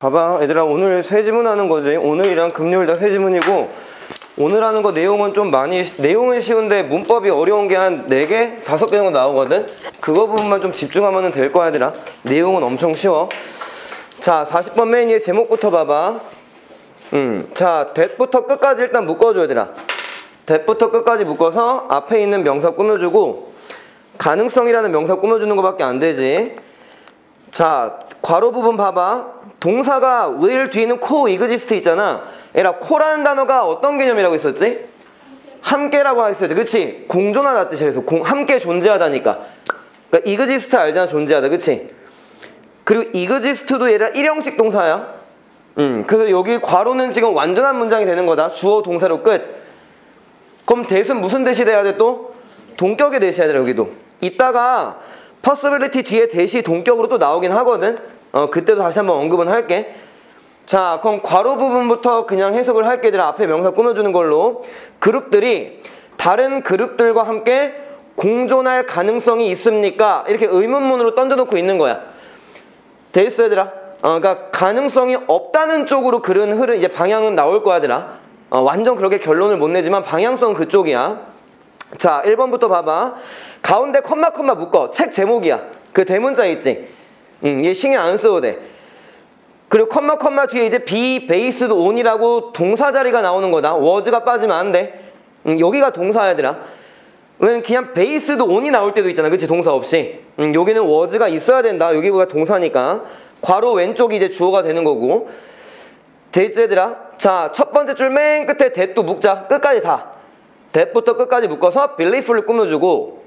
봐봐 얘들아 오늘 세 지문 하는 거지. 오늘이랑 금요일 다세 지문이고 오늘 하는 거 내용은 좀 많이 내용은 쉬운데 문법이 어려운 게 한 4개? 5개 정도 나오거든? 그거 부분만 좀 집중하면 될 거야 얘들아. 내용은 엄청 쉬워. 자 40번 맨 위에 제목부터 봐봐. 음, 자 that부터 끝까지 일단 묶어줘 얘들아. that부터 끝까지 묶어서 앞에 있는 명사 꾸며주고 가능성이라는 명사 꾸며주는 것밖에 안 되지. 자, 괄호 부분 봐봐. 동사가 will 뒤에는 co exist 있잖아. 얘라 co라는 단어가 어떤 개념이라고 있었지? 함께라고 했었지. 그치? 공존하다 뜻이 그래서 공, 함께 존재하다니까. 그러니까 exist 알잖아. 존재하다. 그치? 그리고 exist도 얘라 일형식 동사야. 음, 그래서 여기 괄호는 지금 완전한 문장이 되는 거다. 주어 동사로 끝. 그럼 대신 무슨 대시 돼야 돼 또? 동격의 대시 해야 돼 여기도. 이따가 possibility 뒤에 대시 동격으로 또 나오긴 하거든. 어, 그때도 다시 한번 언급은 할게. 자, 그럼 괄호 부분부터 그냥 해석을 할게. 들 앞에 명사 꾸며주는 걸로. 그룹들이 다른 그룹들과 함께 공존할 가능성이 있습니까? 이렇게 의문문으로 던져놓고 있는 거야. 돼 있어, 얘들아. 어, 그러니까 가능성이 없다는 쪽으로 그런 흐름, 이제 방향은 나올 거야, 얘들아. 어, 완전 그렇게 결론을 못 내지만 방향성은 그쪽이야. 자, 1번부터 봐봐. 가운데 컴마 컴마 묶어. 책 제목이야. 그 대문자 있지? 음, 얘 신경 안 써도 돼. 그리고 컴마 컴마 뒤에 이제 be based on이라고 동사 자리가 나오는 거다. was가 빠지면 안 돼. 음, 여기가 동사야, 얘들아. 왜냐면 그냥 based on이 나올 때도 있잖아. 그치? 동사 없이. 음, 여기는 was가 있어야 된다. 여기가 동사니까. 괄호 왼쪽이 이제 주어가 되는 거고. that 얘들아. 자, 첫 번째 줄 맨 끝에 that 또 묶자. 끝까지 다. that부터 끝까지 묶어서 belief를 꾸며주고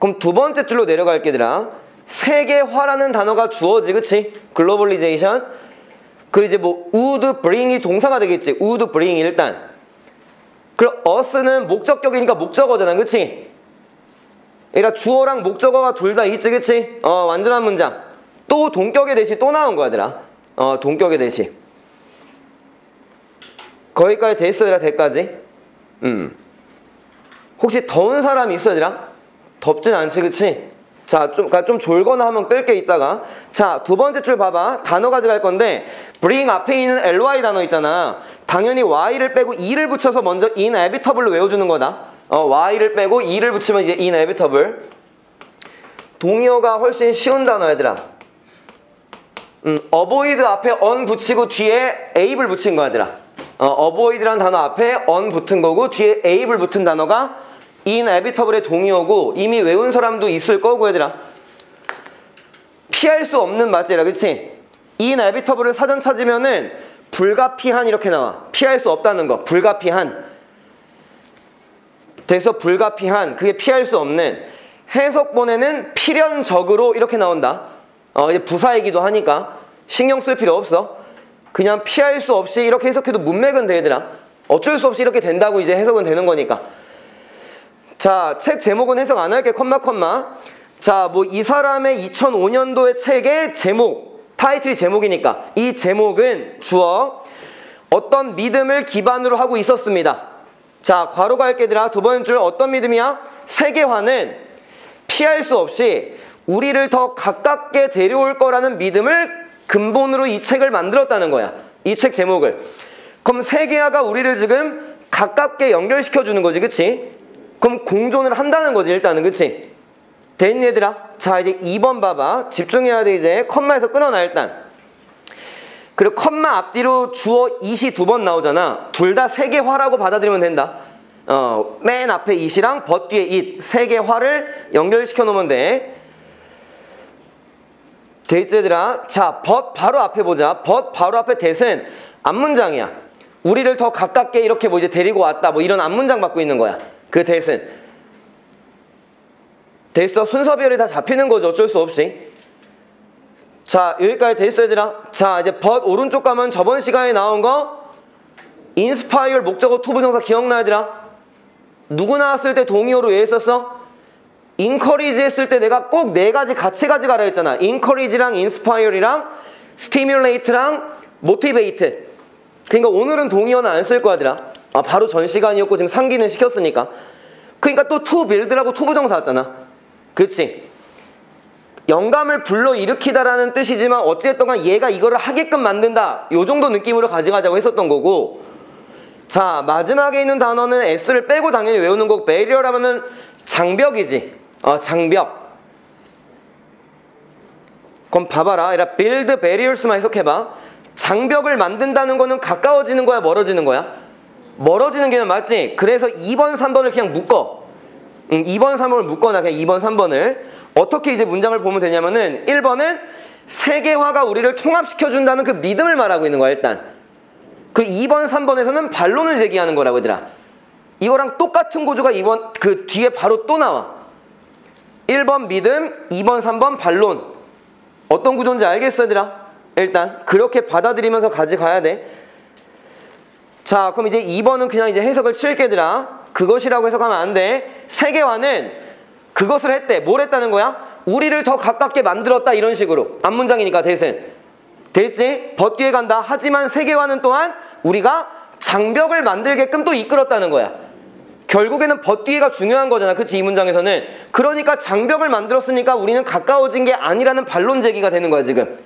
그럼 두 번째 줄로 내려갈게 얘들아 세계화라는 단어가 주어지 그치? globalization 그리고 이제 뭐 would bring이 동사가 되겠지 would bring 일단 그리고 us는 목적격이니까 목적어잖아 그치? 그러니까 주어랑 목적어가 둘 다 있지 그치? 어 완전한 문장 또 동격의 대시 또 나온 거야 얘들아 어 동격의 대시 거기까지 돼 있어 얘들아 대까지 음. 혹시 더운 사람이 있어 얘들아? 덥진 않지 그치? 자, 좀, 그러니까 좀 졸거나 하면 끌게 있다가 자, 두 번째 줄 봐봐. 단어 가져갈 건데 bring 앞에 있는 ly 단어 있잖아. 당연히 y를 빼고 e를 붙여서 먼저 inevitable로 외워주는 거다. 어, y를 빼고 e를 붙이면 이제 inevitable. 동의어가 훨씬 쉬운 단어 얘들아. 음, avoid 앞에 on 붙이고 뒤에 a를 붙인 거야 얘들아. 어, avoid라는 단어 앞에 on 붙은 거고 뒤에 a를 붙은 단어가 inevitable의 동의어고 이미 외운 사람도 있을 거고 얘들아. 피할 수 없는 맞지라 그치? inevitable을 사전 찾으면은 불가피한 이렇게 나와. 피할 수 없다는 거. 불가피한. 돼서 불가피한. 그게 피할 수 없는. 해석본에는 필연적으로 이렇게 나온다. 어, 이제 부사이기도 하니까. 신경 쓸 필요 없어. 그냥 피할 수 없이 이렇게 해석해도 문맥은 돼 얘들아. 어쩔 수 없이 이렇게 된다고 이제 해석은 되는 거니까 자, 책 제목은 해석 안 할게, 컴마, 컴마. 자, 뭐, 이 사람의 2005년도의 책의 제목, 타이틀이 제목이니까. 이 제목은 주어, 어떤 믿음을 기반으로 하고 있었습니다. 자, 괄호가 할게들아. 두 번째 줄, 어떤 믿음이야? 세계화는 피할 수 없이 우리를 더 가깝게 데려올 거라는 믿음을 근본으로 이 책을 만들었다는 거야. 이 책 제목을. 그럼 세계화가 우리를 지금 가깝게 연결시켜 주는 거지, 그치? 그럼 공존을 한다는 거지 일단은. 그치? 됐니 얘들아? 자 이제 2번 봐봐. 집중해야 돼 이제. 컴마에서 끊어놔 일단. 그리고 컴마 앞뒤로 주어 it이 두번 나오잖아. 둘 다 세계화라고 받아들이면 된다. 어, 맨 앞에 it이랑 벗 뒤에 it. 세계화를 연결시켜 놓으면 돼. 데이트 얘들아. 자 벗 바로 앞에 보자. 벗 바로 앞에 대은 앞문장이야. 우리를 더 가깝게 이렇게 뭐 이제 데리고 왔다. 뭐 이런 앞문장 받고 있는 거야 그 대신 됐어 순서별이 다 잡히는 거죠. 어쩔 수 없이. 자 여기까지 됐어 얘들아 자 이제 but 오른쪽 가면 저번 시간에 나온 거 inspire 목적어 to부정사 기억나 얘들아 누구 나왔을 때 동의어로 왜 했었어? encourage 했을 때 내가 꼭 네 가지 같이 가져가라 했잖아. encourage랑 inspire랑 stimulate랑 motivate 그러니까 오늘은 동의어는 안 쓸 거야 얘들아 아 바로 전 시간이었고 지금 상기는 시켰으니까 그러니까 또 to build라고 to부정사 왔잖아 그렇지 영감을 불러일으키다라는 뜻이지만 어찌됐든 간 얘가 이거를 하게끔 만든다. 요 정도 느낌으로 가져가자고 했었던 거고 자 마지막에 있는 단어는 S를 빼고 당연히 외우는 거고 베리어라면은 장벽이지. 어 장벽. 그럼 봐봐라. 이라 build barriers만 해석해봐. 장벽을 만든다는 거는 가까워지는 거야 멀어지는 거야? 멀어지는 개념 맞지? 그래서 2번 3번을 그냥 묶어. 응, 2번 3번을 묶거나 그냥 2번 3번을. 어떻게 이제 문장을 보면 되냐면은 1번은 세계화가 우리를 통합시켜준다는 그 믿음을 말하고 있는 거야 일단. 그리고 2번 3번에서는 반론을 제기하는 거라고 얘들아. 이거랑 똑같은 구조가 2번 그 뒤에 바로 또 나와. 1번 믿음 2번 3번 반론. 어떤 구조인지 알겠어 얘들아? 일단 그렇게 받아들이면서 가져가야 돼 자 그럼 이제 2번은 그냥 이제 해석을 칠게 얘들아 그것이라고 해석하면 안 돼 세계화는 그것을 했대. 뭘 했다는 거야? 우리를 더 가깝게 만들었다 이런 식으로. 앞문장이니까 대신. 됐지? 벗기에 간다. 하지만 세계화는 또한 우리가 장벽을 만들게끔 또 이끌었다는 거야. 결국에는 벗기가 중요한 거잖아. 그치? 이 문장에서는. 그러니까 장벽을 만들었으니까 우리는 가까워진 게 아니라는 반론 제기가 되는 거야, 지금.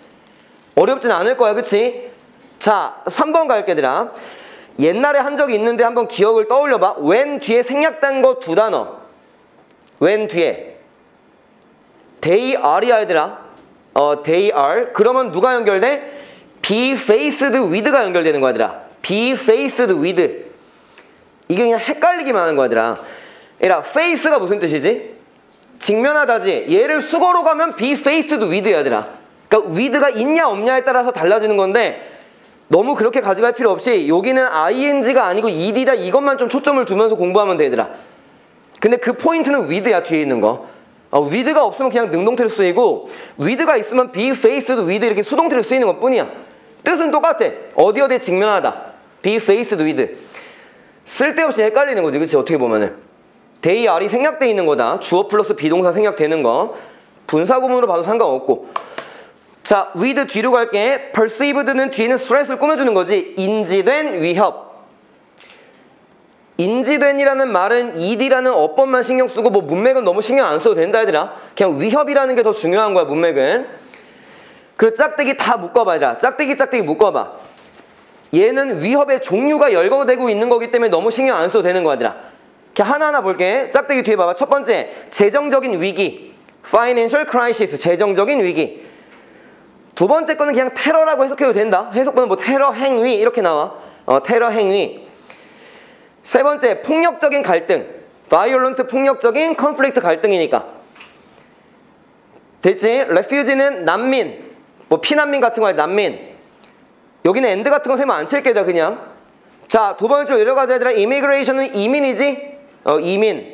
어렵진 않을 거야. 그치? 자, 3번 갈게, 얘들아. 옛날에 한 적이 있는데 한번 기억을 떠올려봐. 웬 뒤에 생략된 거 두 단어. when 뒤에 they are이야 얘들아 어, they are 그러면 누가 연결돼? be faced with가 연결되는 거야 얘들아 be faced with 이게 그냥 헷갈리기만 하는 거야 얘들아 얘들아 face가 무슨 뜻이지? 직면하다지 얘를 수거로 가면 be faced with야 얘들아 그러니까 with가 있냐 없냐에 따라서 달라지는 건데 너무 그렇게 가져갈 필요 없이 여기는 ing가 아니고 ed다 이것만 좀 초점을 두면서 공부하면 돼 얘들아 근데 그 포인트는 with야 뒤에 있는 거. 어, with가 없으면 그냥 능동태로 쓰이고 with가 있으면 be faced with 이렇게 수동태로 쓰이는 것 뿐이야. 뜻은 똑같아. 어디 어디에 직면하다. be faced with. 쓸데없이 헷갈리는 거지. 그치 어떻게 보면은. they are이 생략돼 있는 거다. 주어 플러스 비동사 생략되는 거. 분사구문으로 봐도 상관없고. 자, with 뒤로 갈게. perceived는 뒤에는 threat을 꾸며주는 거지. 인지된 위협. 인지된이라는 말은 ed라는 어법만 신경 쓰고 뭐 문맥은 너무 신경 안 써도 된다 얘들아. 그냥 위협이라는 게 더 중요한 거야 문맥은. 그 짝대기 다 묶어봐 얘들아. 짝대기 짝대기 묶어봐. 얘는 위협의 종류가 열거되고 있는 거기 때문에 너무 신경 안 써도 되는 거야 얘들아. 그냥 하나하나 볼게. 짝대기 뒤에 봐봐. 첫 번째 재정적인 위기. Financial crisis 재정적인 위기 두 번째 거는 그냥 테러라고 해석해도 된다 해석본은 뭐 테러 행위 이렇게 나와 어, 테러 행위 세 번째, 폭력적인 갈등. violent 폭력적인 conflict 갈등이니까. 됐지? refugee는 난민. 뭐 피난민 같은 거야, 난민. 여기는 and 같은 거 세모 안 칠게요, 그냥. 자, 두 번째 내려가자 얘들아. immigration은 이민이지? 어, 이민.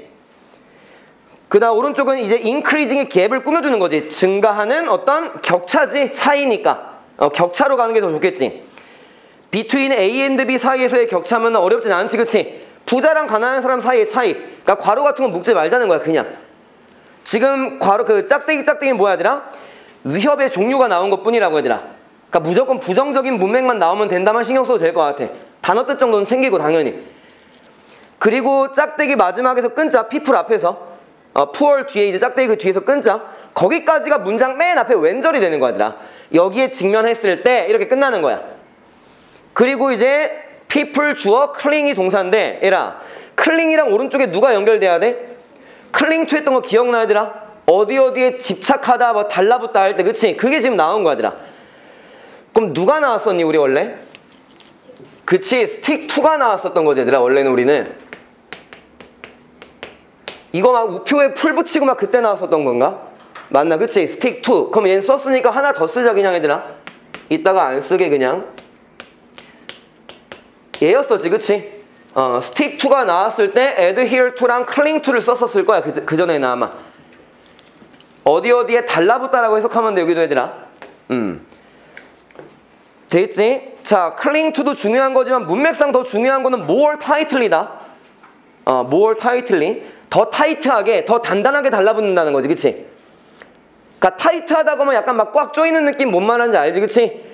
그 다음 오른쪽은 이제 increasing이 gap을 꾸며주는 거지. 증가하는 어떤 격차지, 차이니까. 어, 격차로 가는 게 더 좋겠지. between A and B 사이에서의 격차면 어렵진 않지 그치? 부자랑 가난한 사람 사이의 차이 그러니까 괄호 같은 건 묶지 말자는 거야 그냥 지금 괄호 그 짝대기 짝대기 뭐야 얘들아? 위협의 종류가 나온 것 뿐이라고 얘들아 그러니까 무조건 부정적인 문맥만 나오면 된다만 신경 써도 될 것 같아 단어 뜻 정도는 챙기고 당연히 그리고 짝대기 마지막에서 끊자 people 앞에서 어, poor 뒤에 이제 짝대기 그 뒤에서 끊자 거기까지가 문장 맨 앞에 when절이 되는 거야 얘들아 여기에 직면했을 때 이렇게 끝나는 거야 그리고 이제 people 주어 cling이 동사인데 얘들아 cling이랑 오른쪽에 누가 연결돼야 돼? cling to 했던 거 기억나 얘들아? 어디 어디에 집착하다 뭐 달라붙다 할 때 그치? 그게 지금 나온 거야 얘들아 그럼 누가 나왔었니 우리 원래? 그치 stick to가 나왔었던 거지 얘들아 원래는 우리는 이거 막 우표에 풀 붙이고 막 그때 나왔었던 건가? 맞나? 그치? stick to 그럼 얘는 썼으니까 하나 더 쓰자 그냥 얘들아. 이따가 안 쓰게 그냥. 얘였었지 그치? 어, stick to가 나왔을 때 adhere to랑 cling to를 썼었을 거야 그, 그 전에는 아마. 어디 어디에 달라붙다라고 해석하면 돼 여기도 얘들아. 음. 됐지? 자 cling to도 중요한 거지만 문맥상 더 중요한 거는 more tightly다. 어, more tightly 더 타이트하게 더 단단하게 달라붙는다는 거지 그치? 그니까 타이트하다고 하면 약간 막 꽉 조이는 느낌 뭔 말하는지 알지 그치?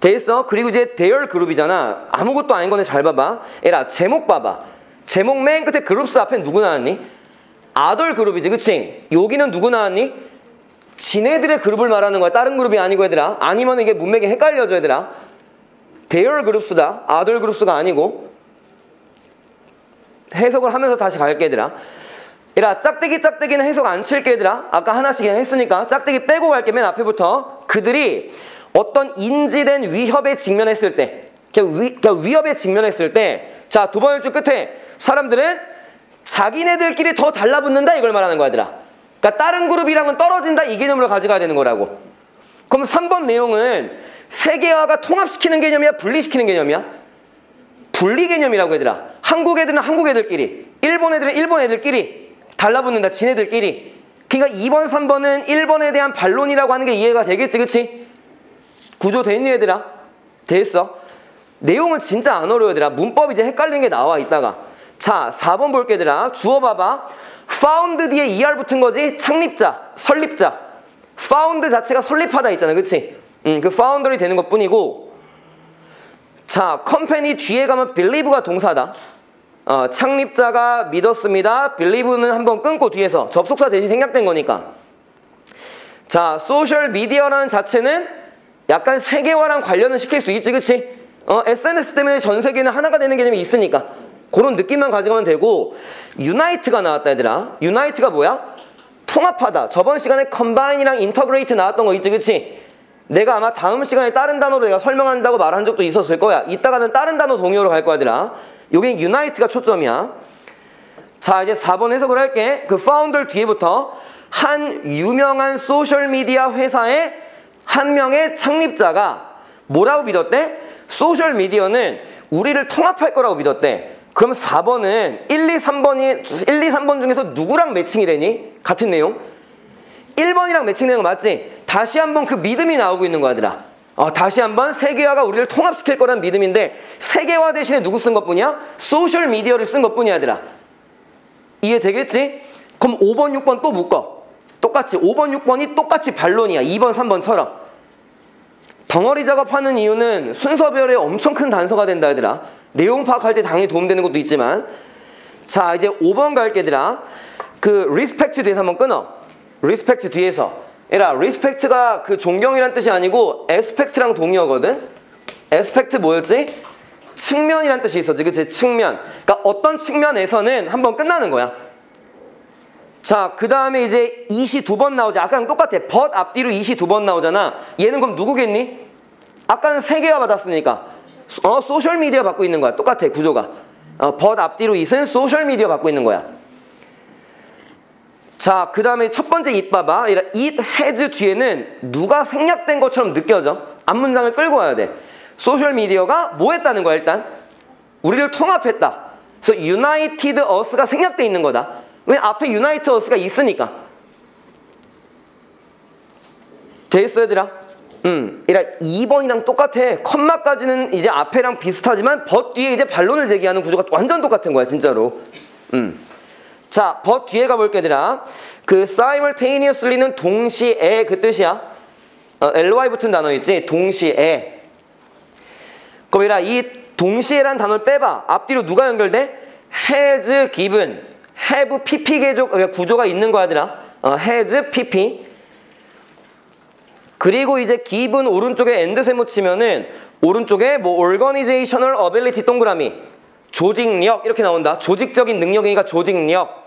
돼 있어. 그리고 이제 대열 그룹이잖아. 아무것도 아닌 거네. 잘 봐봐. 에라 제목 봐봐. 제목 맨 끝에 그룹스 앞에 누구 나왔니? 아돌 그룹이지. 그치? 여기는 누구 나왔니? 지네들의 그룹을 말하는 거야. 다른 그룹이 아니고 얘들아. 아니면 이게 문맥이 헷갈려져 얘들아. 대열 그룹수다. 아들 그룹수가 아니고. 해석을 하면서 다시 갈게 얘들아. 얘들아 짝대기 짝대기는 해석 안 칠게 얘들아. 아까 하나씩 했으니까 짝대기 빼고 갈게 맨 앞에부터. 그들이 어떤 인지된 위협에 직면했을 때 위, 위협에 직면했을 때자 두 번째 줄 끝에 사람들은 자기네들끼리 더 달라붙는다 이걸 말하는 거야 얘들아. 그러니까 다른 그룹이랑은 떨어진다 이 개념으로 가져가야 되는 거라고. 그럼 3번 내용은 세계화가 통합시키는 개념이야 분리시키는 개념이야? 분리 개념이라고 얘들아. 한국 애들은 한국 애들끼리, 일본 애들은 일본 애들끼리 달라붙는다 지네들끼리. 그러니까 2번, 3번은 1번에 대한 반론이라고 하는 게 이해가 되겠지, 그치? 구조 돼 있니 얘들아? 됐어? 내용은 진짜 안 어려워 얘들아. 문법 이제 헷갈리는 게 나와 있다가. 자, 4번 볼게 얘들아. 주어 봐봐. found 뒤에 er 붙은 거지? 창립자, 설립자. found 자체가 설립하다 있잖아. 그치? 음, 그 founder이 되는 것 뿐이고. 자, 컴퍼니 뒤에 가면 believe가 동사다. 어, 창립자가 믿었습니다. believe는 한번 끊고 뒤에서 접속사 that이 생략된 거니까. 자, 소셜 미디어라는 자체는 약간 세계화랑 관련을 시킬 수 있지, 그치? 어, SNS 때문에 전 세계는 하나가 되는 개념이 있으니까. 그런 느낌만 가져가면 되고, unite가 나왔다, 얘들아. unite가 뭐야? 통합하다. 저번 시간에 combine이랑 integrate 나왔던 거 있지, 그치? 내가 아마 다음 시간에 다른 단어로 내가 설명한다고 말한 적도 있었을 거야. 이따가는 다른 단어 동의어로 갈 거야, 얘들아. 여기 unite가 초점이야. 자, 이제 4번 해석을 할게. 그 founder 뒤에부터 한 유명한 소셜미디어 회사의 한 명의 창립자가 뭐라고 믿었대? 소셜미디어는 우리를 통합할 거라고 믿었대. 그럼 4번은 1, 2, 3번이 1, 2, 3번 중에서 누구랑 매칭이 되니? 같은 내용? 1번이랑 매칭되는 거 맞지? 다시 한번 그 믿음이 나오고 있는 거야, 얘들아. 어, 다시 한번 세계화가 우리를 통합시킬 거란 믿음인데 세계화 대신에 누구 쓴 것뿐이야? 소셜 미디어를 쓴 것뿐이야, 얘들아. 이해 되겠지? 그럼 5번, 6번 또 묶어. 똑같이 5번, 6번이 똑같이 반론이야. 2번, 3번처럼. 덩어리 작업하는 이유는 순서별에 엄청 큰 단서가 된다, 얘들아. 내용 파악할 때 당연히 도움되는 것도 있지만 자, 이제 5번 갈게, 얘들아. 그 respect 뒤에서 한번 끊어. respect 뒤에서. 얘들아 respect가 그 존경이란 뜻이 아니고 aspect랑 동의어거든. aspect 뭐였지? 측면이란 뜻이 있었지, 그치? 측면. 그러니까 어떤 측면에서는 한 번 끝나는 거야. 자, 그 다음에 이제 22번 나오지. 아까랑 똑같아. but 앞뒤로 it이 2번 나오잖아. 얘는 그럼 누구겠니? 아까는 3개가 받았으니까. 어, 소셜미디어 받고 있는 거야. 똑같아, 구조가. 어, but 앞뒤로 it은 소셜미디어 받고 있는 거야. 자, 그 다음에 첫 번째 it 봐봐. it has 뒤에는 누가 생략된 것처럼 느껴져. 앞문장을 끌고 와야 돼. 소셜미디어가 뭐 했다는 거야, 일단? 우리를 통합했다. 그래서 united us가 생략돼 있는 거다. 왜 앞에 united us가 있으니까. 돼 있어, 얘들아? 음, 이라 2번이랑 똑같아. 컴마까지는 이제 앞에랑 비슷하지만 벗 뒤에 이제 반론을 제기하는 구조가 완전 똑같은 거야, 진짜로. 음. 자, 벗 뒤에 가볼게, 얘들아. 그 simultaneously는 동시에 그 뜻이야. 어, ly 붙은 단어 있지? 동시에. 그럼 이 동시에란 단어를 빼봐. 앞뒤로 누가 연결돼? has given, have pp 개조, 구조가 있는 거야, 얘들아. 어, has pp. 그리고 이제 given 오른쪽에 end 세모 치면은 오른쪽에 뭐 organizational ability 동그라미 조직력 이렇게 나온다. 조직적인 능력이니까 조직력.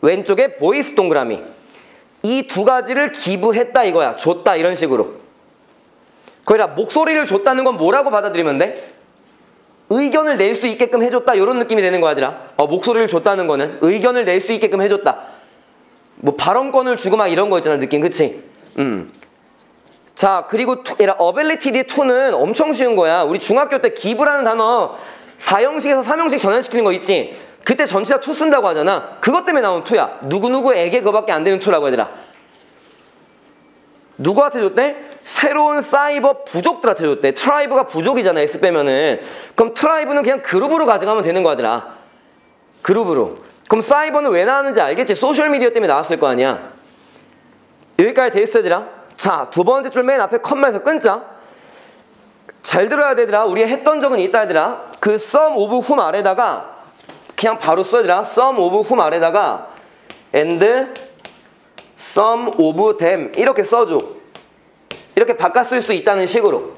왼쪽에 voice 동그라미. 이 두 가지를 give했다 이거야. 줬다 이런 식으로. 거기다 목소리를 줬다는 건 뭐라고 받아들이면 돼? 의견을 낼 수 있게끔 해줬다 이런 느낌이 되는 거야 얘들아. 어, 목소리를 줬다는 거는 의견을 낼 수 있게끔 해줬다. 뭐 발언권을 주고 막 이런 거 있잖아 느낌 그치? 음. 자 그리고 to, ability 뒤에 to는 엄청 쉬운 거야. 우리 중학교 때 give라는 단어 4형식에서 3형식 전환시키는 거 있지? 그때 전치사 to 쓴다고 하잖아. 그것 때문에 나온 to야. 누구누구에게 그거밖에 안 되는 to라고 얘들아. 누구한테 줬대? 새로운 사이버 부족들한테 줬대. tribe가 부족이잖아, S 빼면은. 그럼 tribe는 그냥 그룹으로 가져가면 되는 거더라. 그룹으로. 그럼 사이버는 왜 나왔는지 알겠지? 소셜미디어 때문에 나왔을 거 아니야. 여기까지 돼 있어, 얘들아. 자, 두 번째 줄 맨 앞에 컴마에서 끊자. 잘 들어야 되더라. 우리 했던 적은 있다, 얘들아. 그 sum of whom 아래다가 그냥 바로 써야 되라. sum of whom 아래다가 and some of them 이렇게 써줘. 이렇게 바꿔 쓸 수 있다는 식으로.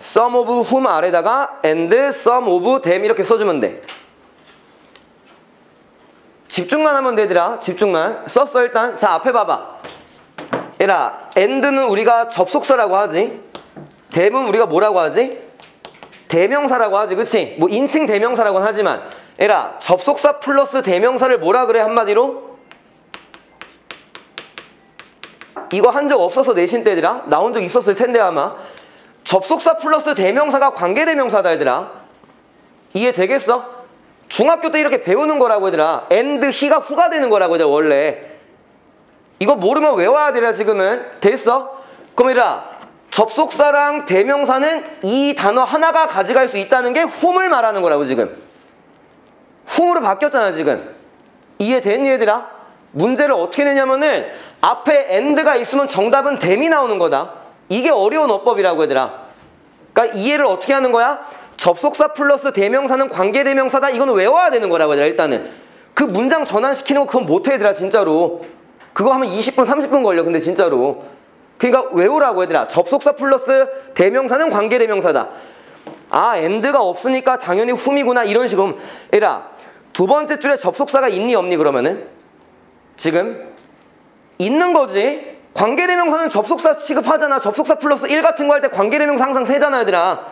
some of whom 아래다가 and some of them 이렇게 써주면 돼. 집중만 하면 되더라. 집중만. 썼어 일단. 자 앞에 봐봐. 얘라 and는 우리가 접속사라고 하지. Them은 우리가 뭐라고 하지? 대명사라고 하지. 그치? 뭐 인칭 대명사라고는 하지만 얘라 접속사 플러스 대명사를 뭐라 그래 한마디로? 이거 한 적 없어서 내신 때들아 나온 적 있었을 텐데 아마 접속사 플러스 대명사가 관계대명사다 얘들아 이해 되겠어? 중학교 때 이렇게 배우는 거라고 얘들아 and he가 후가 되는 거라고 얘들아 원래 이거 모르면 외워야 되라 지금은 됐어? 그럼 얘들아 접속사랑 대명사는 이 단어 하나가 가져갈 수 있다는 게 whom을 말하는 거라고 지금. whom으로 바뀌었잖아 지금. 이해됐니 얘들아? 문제를 어떻게 내냐면은 앞에 and가 있으면 정답은 them이 나오는 거다. 이게 어려운 어법이라고 얘들아. 그러니까 이해를 어떻게 하는 거야? 접속사 플러스 대명사는 관계대명사다. 이거는 외워야 되는 거라고 얘들아 일단은. 그 문장 전환시키는 거 그건 못해 얘들아 진짜로. 그거 하면 20분 30분 걸려 근데 진짜로 그러니까 외우라고 얘들아 접속사 플러스 대명사는 관계 대명사다. 아 and가 없으니까 당연히 whom이구나 이런 식으로. 얘들아 두 번째 줄에 접속사가 있니 없니 그러면은? 지금 있는 거지. 관계대명사는 접속사 취급하잖아. 접속사 플러스 1 같은 거 할 때 관계대명사 항상 세잖아 얘들아.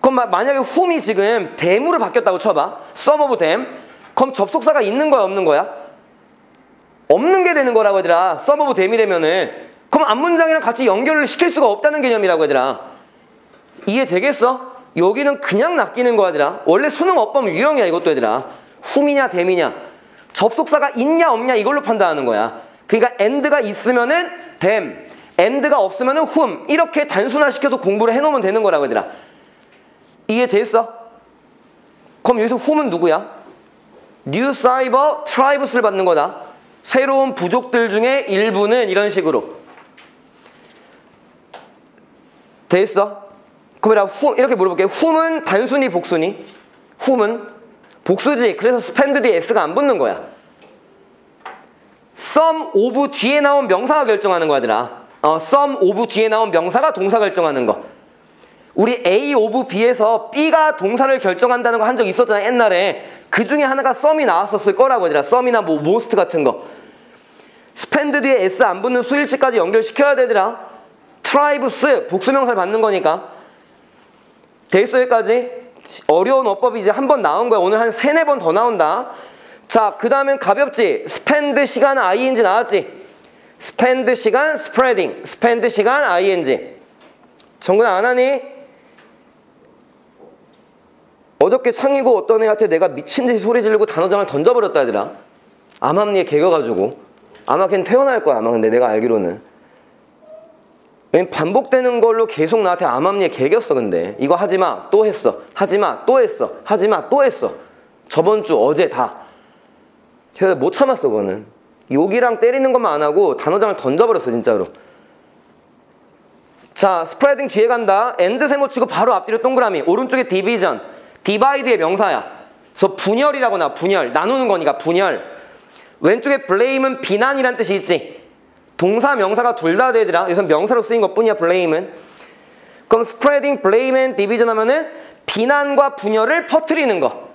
그럼 마- 만약에 whom이 지금 them으로 바뀌었다고 쳐봐. some of them. 그럼 접속사가 있는 거야 없는 거야? 없는 게 되는 거라고 얘들아. some of them이 되면은 그럼 앞문장이랑 같이 연결을 시킬 수가 없다는 개념이라고 얘들아 이해되겠어? 여기는 그냥 낚이는 거야 얘들아 원래 수능 어법 유형이야 이것도 얘들아 whom이냐 them이냐 접속사가 있냐 없냐 이걸로 판단하는 거야 그러니까 and가 있으면은 them and가 없으면은 whom 이렇게 단순화시켜서 공부를 해놓으면 되는 거라고 얘들아 이해됐어? 그럼 여기서 whom은 누구야? New Cyber Tribes를 받는 거다. 새로운 부족들 중에 일부는 이런 식으로. 됐어? 그럼 whom, 이렇게 물어볼게요. whom은 단순히 복수니? whom은 복수지. 그래서 spend 뒤에 s가 안 붙는 거야. some of 뒤에 나온 명사가 결정하는 거야 얘들아. 어, some of 뒤에 나온 명사가 동사 결정하는 거. 우리 A of B에서 B가 동사를 결정한다는 거 한 적 있었잖아 옛날에 그 중에 하나가 some이 나왔었을 거라고 얘들아 some이나 뭐 most 같은 거 spend 뒤에 S 안 붙는 수일치까지 연결시켜야 되더라 tribes 복수명사를 받는 거니까. 됐어 여기까지. 어려운 어법이 이제 한 번 나온 거야. 오늘 한 세네 번 더 나온다. 자 그 다음엔 가볍지. spend 시간 ing 나왔지? spend 시간 spreading spend 시간 ing. 정근 안 하니? 어저께 창이고 어떤 애한테 내가 미친 듯이 소리 지르고 단어장을 던져버렸다 얘들아. 암암리에 개겨가지고. 아마 걔는 퇴원할 거야 아마. 근데 내가 알기로는 반복되는 걸로 계속 나한테 암암리에 개겼어 근데 이거 하지마 또 했어 하지마 또 했어 하지마 또 했어 저번 주 어제 다 그래서 못 참았어 그거는 욕이랑 때리는 것만 안 하고 단어장을 던져버렸어 진짜로 자, spreading 뒤에 간다. and 세모 치고 바로 앞뒤로 동그라미. 오른쪽에 division. divide의 명사야. 그래서 분열이라고 나. 분열. 나누는 거니까 분열. 왼쪽에 blame은 비난이란 뜻이 있지. 동사 명사가 둘 다 되더라. 여기서 명사로 쓰인 것뿐이야. blame은. 그럼 spreading, blame and division 하면은 비난과 분열을 퍼뜨리는 거.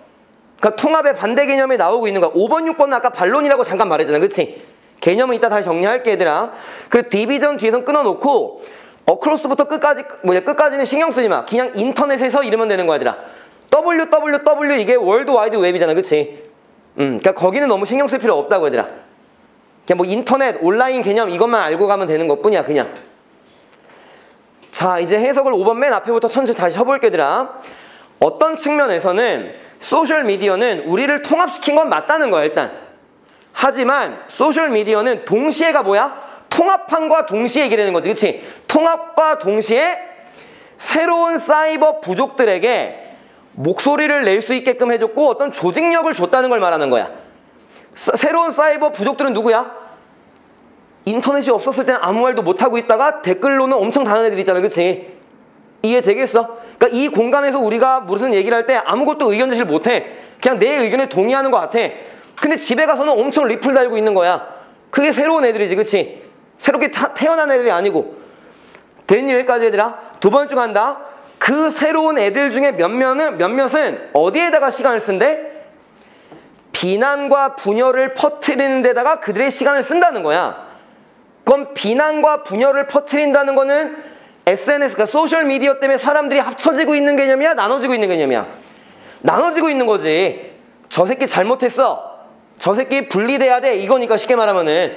그러니까 통합의 반대 개념이 나오고 있는 거야. 5번, 6번은 아까 반론이라고 잠깐 말했잖아. 그치? 개념은 이따 다시 정리할게 얘들아. 그 division 뒤에선 끊어놓고 across부터 끝까지 뭐냐 끝까지는 신경 쓰지 마. 그냥 인터넷에서 이러면 되는 거야, 얘들아. www 이게 World Wide Web이잖아, 그렇지? 음, 그러니까 거기는 너무 신경 쓸 필요 없다고 얘들아. 그냥 뭐 인터넷 온라인 개념 이것만 알고 가면 되는 것 뿐이야, 그냥. 자, 이제 해석을 5번 맨 앞에부터 천천히 다시 해볼게, 얘들아. 어떤 측면에서는 소셜 미디어는 우리를 통합시킨 건 맞다는 거야, 일단. 하지만 소셜 미디어는 동시에가 뭐야? 통합함과 동시에 얘기 되는 거지, 그치? 통합과 동시에 새로운 사이버 부족들에게 목소리를 낼 수 있게끔 해줬고 어떤 조직력을 줬다는 걸 말하는 거야. 사- 새로운 사이버 부족들은 누구야? 인터넷이 없었을 때는 아무 말도 못하고 있다가 댓글로는 엄청 다른 애들 있잖아, 그치? 이해 되겠어? 그러니까 이 공간에서 우리가 무슨 얘기를 할 때 아무것도 의견 제시를 못해. 그냥 내 의견에 동의하는 것 같아. 근데 집에 가서는 엄청 리플 달고 있는 거야. 그게 새로운 애들이지, 그치? 새롭게 타, 태어난 애들이 아니고. 됐니, 여기까지 얘들아? 두 번째 간다. 그 새로운 애들 중에 몇몇은, 몇몇은 어디에다가 시간을 쓴대? 비난과 분열을 퍼뜨리는 데다가 그들의 시간을 쓴다는 거야. 그럼 비난과 분열을 퍼뜨린다는 거는 SNS, 그러니까 소셜 미디어 때문에 사람들이 합쳐지고 있는 개념이야? 나눠지고 있는 개념이야? 나눠지고 있는 거지. 저 새끼 잘못했어. 저 새끼 분리돼야 돼. 이거니까 쉽게 말하면은.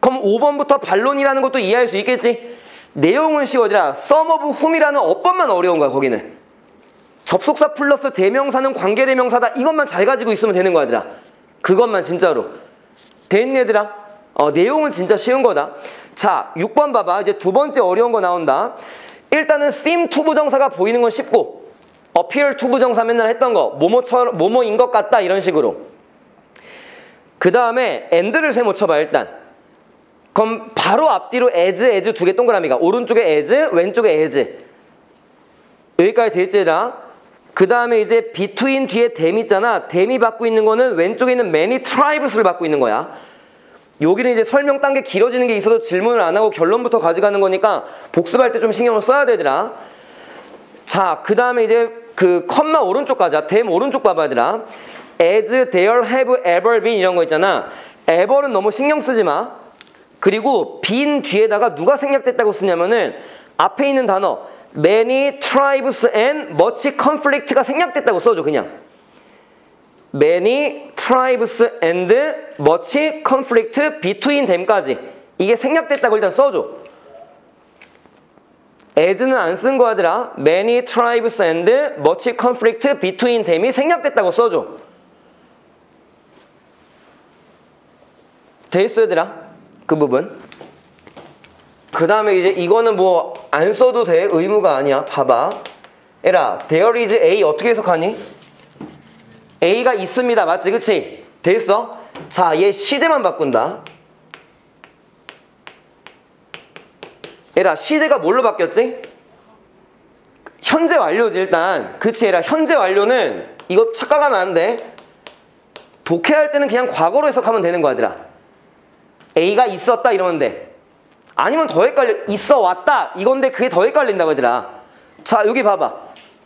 그럼 5번부터 반론이라는 것도 이해할 수 있겠지? 내용은 쉬워지라. some of whom이라는 어법만 어려운 거야, 거기는. 접속사 플러스 대명사는 관계대명사다. 이것만 잘 가지고 있으면 되는 거야, 얘들아. 그것만 진짜로. 됐니, 얘들아? 어, 내용은 진짜 쉬운 거다. 자, 6번 봐봐. 이제 두 번째 어려운 거 나온다. 일단은 seem 투부정사가 보이는 건 쉽고 appear 투부정사 맨날 했던 거 뭐뭐처럼 뭐뭐인 것 같다 이런 식으로 그 다음에 and를 세모 쳐봐 일단 그럼 바로 앞뒤로 as, as 두 개 동그라미가 오른쪽에 as, 왼쪽에 as 여기까지 돼있지라 그 다음에 이제 between 뒤에 댐 있잖아 댐이 받고 있는 거는 왼쪽에 있는 many tribes를 받고 있는 거야 여기는 이제 설명 단계 길어지는 게 있어도 질문을 안 하고 결론부터 가져가는 거니까 복습할 때 좀 신경을 써야 되더라. 자, 그 다음에 이제 그 컴마 오른쪽 가자. 댐 오른쪽 봐봐 얘들아. as, there, have, ever been 이런 거 있잖아. ever는 너무 신경 쓰지 마. 그리고 been 뒤에다가 누가 생략됐다고 쓰냐면은 앞에 있는 단어 many tribes and much conflict가 생략됐다고 써줘 그냥. many tribes and much conflict between them까지 이게 생략됐다고 일단 써줘 as는 안 쓴 거야들아 many tribes and much conflict between them이 생략됐다고 써줘 돼 있어 얘들아 그 부분 그 다음에 이제 이거는 뭐 안 써도 돼 의무가 아니야 봐봐 에라 there is A 어떻게 해석하니? A가 있습니다. 맞지? 그치? 됐어? 자, 얘 시대만 바꾼다. 얘라 시대가 뭘로 바뀌었지? 현재 완료지 일단. 그치 얘라 현재 완료는 이거 착각하면 안 돼. 독해할 때는 그냥 과거로 해석하면 되는 거야 얘들아. A가 있었다 이러면 돼. 아니면 더 헷갈려. 있어 왔다 이건데 그게 더 헷갈린다고 얘들아. 자 여기 봐봐.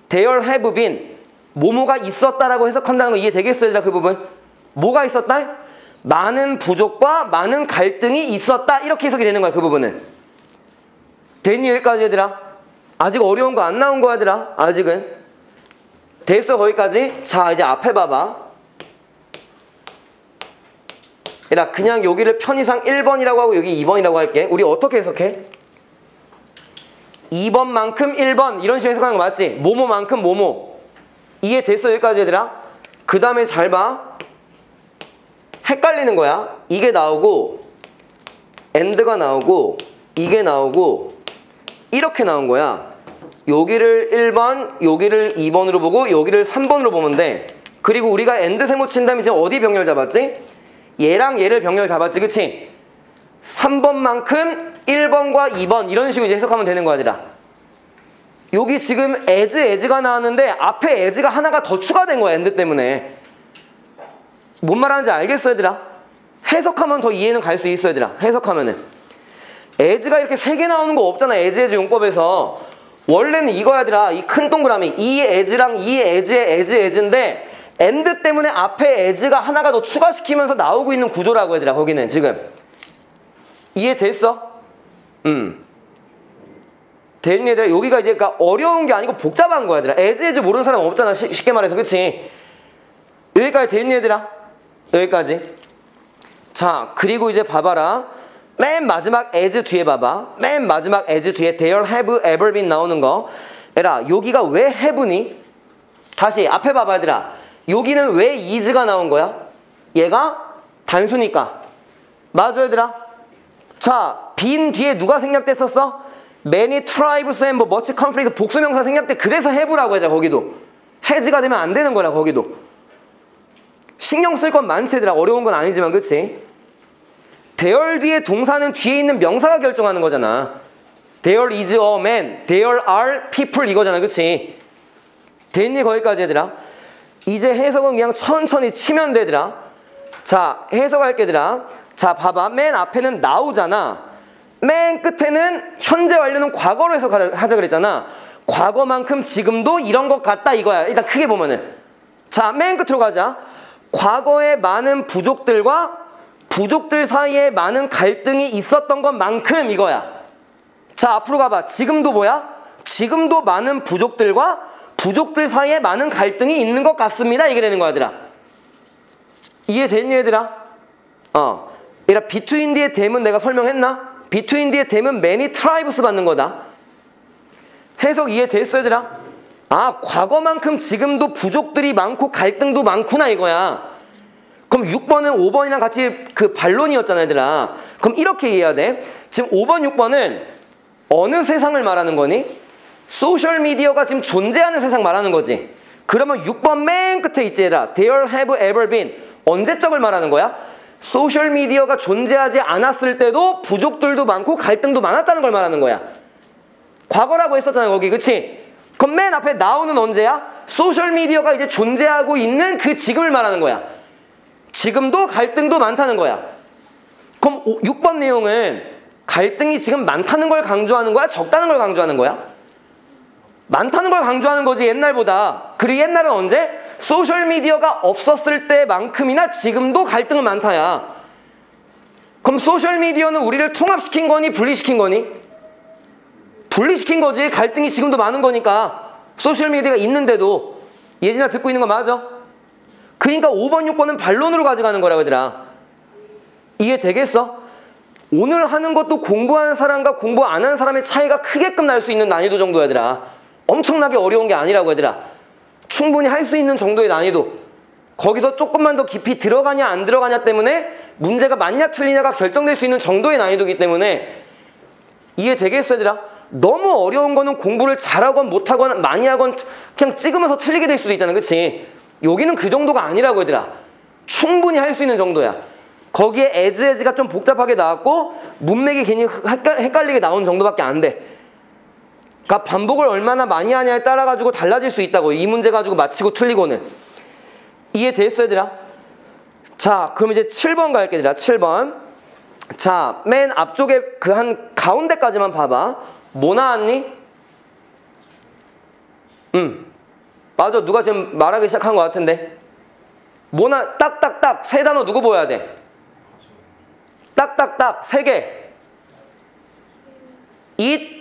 There have been 모모가 있었다라고 해석한다는 거 이해 되겠어요? 얘들아 그 부분? 뭐가 있었다? 많은 부족과 많은 갈등이 있었다 이렇게 해석이 되는 거야 그 부분은 됐니 여기까지 얘들아? 아직 어려운 거 안 나온 거야 얘들아 아직은 됐어 거기까지? 자 이제 앞에 봐봐 얘들아 그냥 여기를 편의상 1번이라고 하고 여기 2번이라고 할게 우리 어떻게 해석해? 2번만큼 1번 이런 식으로 해석하는 거 맞지? 모모만큼 모모 이해 됐어 여기까지 얘들아? 그 다음에 잘 봐. 헷갈리는 거야. 이게 나오고 엔드가 나오고 이게 나오고 이렇게 나온 거야. 여기를 1번, 여기를 2번으로 보고 여기를 3번으로 보면 돼. 그리고 우리가 and 세모 친 다음에 지금 어디 병렬 잡았지? 얘랑 얘를 병렬 잡았지, 그치? 3번만큼 1번과 2번 이런 식으로 이제 해석하면 되는 거야, 얘들아. 여기 지금 as, as가 나왔는데 앞에 as가 하나가 더 추가된 거야, and 때문에. 뭔 말하는지 알겠어, 얘들아? 해석하면 더 이해는 갈 수 있어, 얘들아. 해석하면은. as가 이렇게 세 개 나오는 거 없잖아, as, as 용법에서. 원래는 이거야, 얘들아. 이 큰 동그라미. 이 as랑 이 as의 as, as인데 and 때문에 앞에 as가 하나가 더 추가시키면서 나오고 있는 구조라고 얘들아, 거기는 지금. 이해됐어? 음. 된 얘들아 여기가 이제 그러니까 어려운 게 아니고 복잡한 거야 얘들아. as as 모르는 사람 없잖아 시, 쉽게 말해서. 그치? 여기까지 된 얘들아? 여기까지. 자 그리고 이제 봐봐라. 맨 마지막 as 뒤에 봐봐. 맨 마지막 as 뒤에 there have ever been 나오는 거. 얘들아 여기가 왜 have니? 다시 앞에 봐봐 얘들아 여기는 왜 is가 나온 거야? 얘가 단수니까. 맞아 얘들아? 자 빈 뒤에 누가 생략됐었어? Many tribes and 뭐 much conflict. 복수명사 생략 때 그래서 have라고 하자 거기도. has가 되면 안 되는 거라 거기도. 신경 쓸 건 많지 얘들아. 어려운 건 아니지만 그치? There 뒤에 동사는 뒤에 있는 명사가 결정하는 거잖아. There is a man. There are people 이거잖아 그치? 됐니 거기까지 얘들아 이제 해석은 그냥 천천히 치면 되더라 자, 해석할게 얘들아. 자, 봐봐. 맨 앞에는 나오잖아. 맨 끝에는 현재 완료는 과거로 해석하자 그랬잖아. 과거만큼 지금도 이런 것 같다 이거야. 일단 크게 보면은. 자, 맨 끝으로 가자. 과거에 많은 부족들과 부족들 사이에 많은 갈등이 있었던 것만큼 이거야. 자, 앞으로 가봐. 지금도 뭐야? 지금도 많은 부족들과 부족들 사이에 많은 갈등이 있는 것 같습니다. 이게 되는 거야, 얘들아. 이해됐니, 얘들아? 어. 얘들아, between 뒤의 them은 내가 설명했나? 비투인디의 댐은 many tribes 받는 거다. 해석 이해됐어, 얘들아? 아, 과거만큼 지금도 부족들이 많고 갈등도 많구나, 이거야. 그럼 6번은 5번이랑 같이 그 반론이었잖아, 얘들아. 그럼 이렇게 이해해야 돼. 지금 5번, 6번은 어느 세상을 말하는 거니? 소셜미디어가 지금 존재하는 세상 말하는 거지. 그러면 6번 맨 끝에 있지, 얘들아. There have ever been. 언제적을 말하는 거야? 소셜미디어가 존재하지 않았을 때도 부족들도 많고 갈등도 많았다는 걸 말하는 거야. 과거라고 했었잖아, 거기. 그치? 그럼 맨 앞에 나오는 언제야? 소셜미디어가 이제 존재하고 있는 그 지금을 말하는 거야. 지금도 갈등도 많다는 거야. 그럼 6번 내용은 갈등이 지금 많다는 걸 강조하는 거야? 적다는 걸 강조하는 거야? 많다는 걸 강조하는 거지 옛날보다. 그리고 옛날은 언제? 소셜미디어가 없었을 때만큼이나 지금도 갈등은 많다야. 그럼 소셜미디어는 우리를 통합시킨 거니 분리시킨 거니? 분리시킨 거지. 갈등이 지금도 많은 거니까. 소셜미디어가 있는데도. 예진아 듣고 있는 거 맞아? 그러니까 5번, 6번은 반론으로 가져가는 거라고 얘들아. 이해 되겠어? 오늘 하는 것도 공부하는 사람과 공부 안 하는 사람의 차이가 크게끔 날 수 있는 난이도 정도 얘들아. 엄청나게 어려운 게 아니라고 얘들아. 충분히 할 수 있는 정도의 난이도. 거기서 조금만 더 깊이 들어가냐 안 들어가냐 때문에 문제가 맞냐 틀리냐가 결정될 수 있는 정도의 난이도이기 때문에 이해 되겠어 얘들아? 너무 어려운 거는 공부를 잘하건 못하건 많이 하건 그냥 찍으면서 틀리게 될 수도 있잖아 그치? 여기는 그 정도가 아니라고 얘들아 충분히 할 수 있는 정도야 거기에 에즈에즈가 좀 복잡하게 나왔고 문맥이 괜히 헷갈리게 나온 정도밖에 안돼 그러니까 반복을 얼마나 많이 하냐에 따라 가지고 달라질 수 있다고 이 문제 가지고 맞히고 틀리고는. 이해됐어 얘들아? 자 그럼 이제 7번 갈게 얘들아. 7번. 자 맨 앞쪽에 그 한 가운데까지만 봐봐. 뭐 나왔니? 응 맞아. 누가 지금 말하기 시작한 것 같은데. 뭐나 딱딱딱. 세 단어 누구 보여야 돼? 딱딱딱. 세 개. It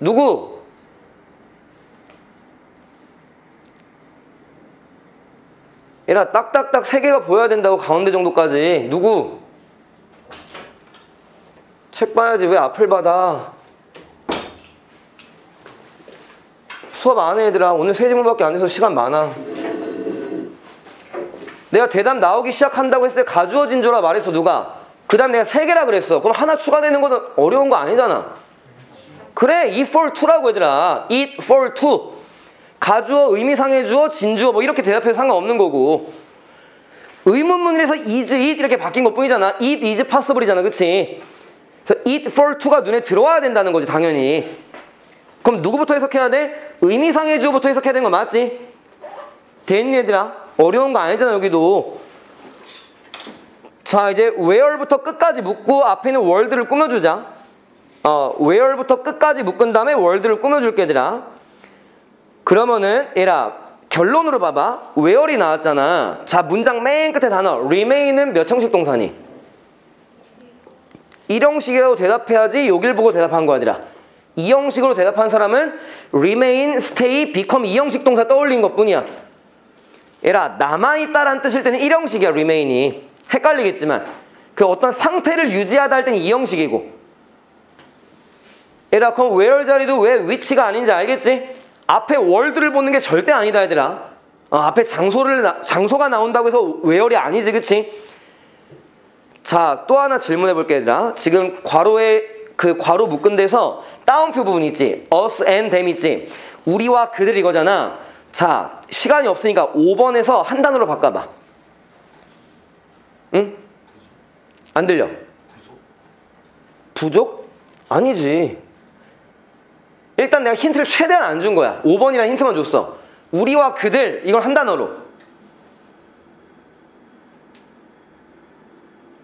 누구? 얘라 딱딱딱 세 개가 보여야 된다고 가운데 정도까지. 누구? 책 봐야지. 왜 앞을 받아? 수업 안 해 얘들아. 오늘 세 지문밖에 안 해서 시간 많아. 내가 대답 나오기 시작한다고 했을 때 가주어진 조라 말했어 누가? 그 다음 내가 세 개라 그랬어. 그럼 하나 추가되는 건 어려운 거 아니잖아 그래 eat for to라고 얘들아. eat for to 가주어 의미상의 주어 진주어 뭐 이렇게 대답해도 상관없는 거고. 의문문에서 is it 이렇게 바뀐 것 뿐이잖아. eat is possible이잖아 그치? 그래서 eat for to가 눈에 들어와야 된다는 거지 당연히. 그럼 누구부터 해석해야 돼? 의미상의 주어부터 해석해야 되는 거 맞지? 됐니 얘들아? 어려운 거 아니잖아 여기도. 자 이제 where부터 끝까지 묶고 앞에 있는 월드를 꾸며주자 어 where부터 끝까지 묶은 다음에 월드를 꾸며줄게 얘들아 그러면은 얘라 결론으로 봐봐 where이 나왔잖아 자 문장 맨 끝에 단어 remain은 몇 형식 동사니? 1형식이라고 대답해야지 여길 보고 대답한 거야 얘들아 이 형식으로 대답한 사람은 remain, stay, become 이 형식 동사 떠올린 것 뿐이야. 얘라 남아있다라는 뜻일 때는 1형식이야 remain이. 헷갈리겠지만 그 어떤 상태를 유지하다 할 때는 2형식이고 얘라 그럼 where 자리도 왜 위치가 아닌지 알겠지? 앞에 월드를 보는 게 절대 아니다 얘들아. 어, 앞에 장소를 나, 장소가 나온다고 해서 where이 아니지 그치? 자 또 하나 질문해 볼게 얘들아. 지금 괄호에 그 괄호 묶은 데서 따옴표 부분 있지 us and them 있지 우리와 그들 이거잖아 자 시간이 없으니까 5번에서 한 단어로 바꿔봐 응? 안 들려 부족? 아니지 일단 내가 힌트를 최대한 안 준 거야. 5번이란 힌트만 줬어. 우리와 그들 이걸 한 단어로.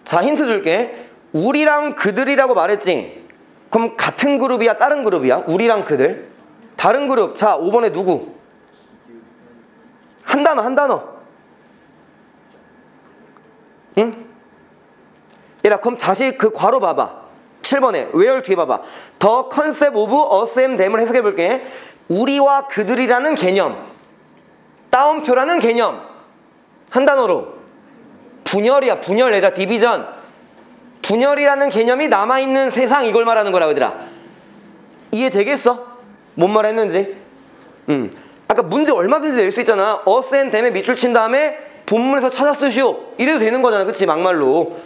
자 힌트 줄게. 우리랑 그들이라고 말했지. 그럼 같은 그룹이야 다른 그룹이야? 우리랑 그들. 다른 그룹. 자 5번에 누구? 한 단어 한 단어. 응? 얘라 그럼 다시 그 괄호 봐봐. 7번에 where 뒤에 봐봐. The concept of us and them을 해석해 볼게. 우리와 그들이라는 개념 따옴표라는 개념. 한 단어로. 분열이야 분열. 얘들아 디비전 분열이라는 개념이 남아 있는 세상 이걸 말하는 거라고 얘들아. 이해 되겠어? 뭔 말 했는지? 음. 아까 문제 얼마든지 낼 수 있잖아. us and them에 밑줄 친 다음에 본문에서 찾아 쓰시오. 이래도 되는 거잖아. 그치? 막말로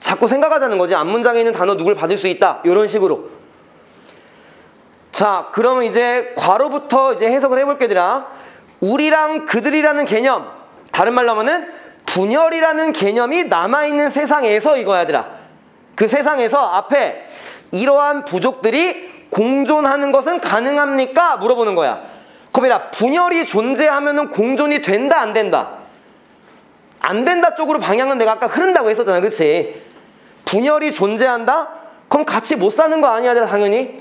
자꾸 생각하자는 거지. 앞문장에 있는 단어 누굴 받을 수 있다. 이런 식으로. 자 그러면 이제 괄호부터 이제 해석을 해볼게 얘들아. 우리랑 그들이라는 개념. 다른 말로 하면은 분열이라는 개념이 남아있는 세상에서 이거야 얘들아. 그 세상에서 앞에 이러한 부족들이 공존하는 것은 가능합니까? 물어보는 거야. 그러면 분열이 존재하면은 공존이 된다 안 된다? 안 된다 쪽으로 방향은 내가 아까 흐른다고 했었잖아 그치 분열이 존재한다? 그럼 같이 못 사는 거 아니야 당연히?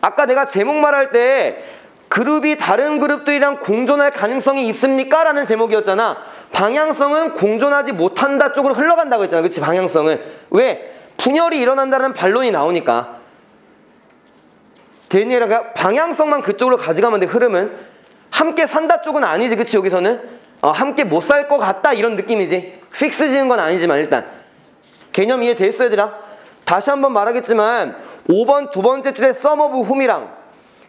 아까 내가 제목 말할 때 그룹이 다른 그룹들이랑 공존할 가능성이 있습니까? 라는 제목이었잖아. 방향성은 공존하지 못한다 쪽으로 흘러간다고 했잖아. 그치 방향성은. 왜? 분열이 일어난다는 반론이 나오니까. 데니엘가 방향성만 그쪽으로 가져가면 돼 흐름은. 함께 산다 쪽은 아니지 그치 여기서는? 어, 함께 못 살 것 같다 이런 느낌이지. fix 지은 건 아니지만 일단 개념 이해됐어 얘들아? 다시 한번 말하겠지만 5번 두 번째 줄에 some of whom이랑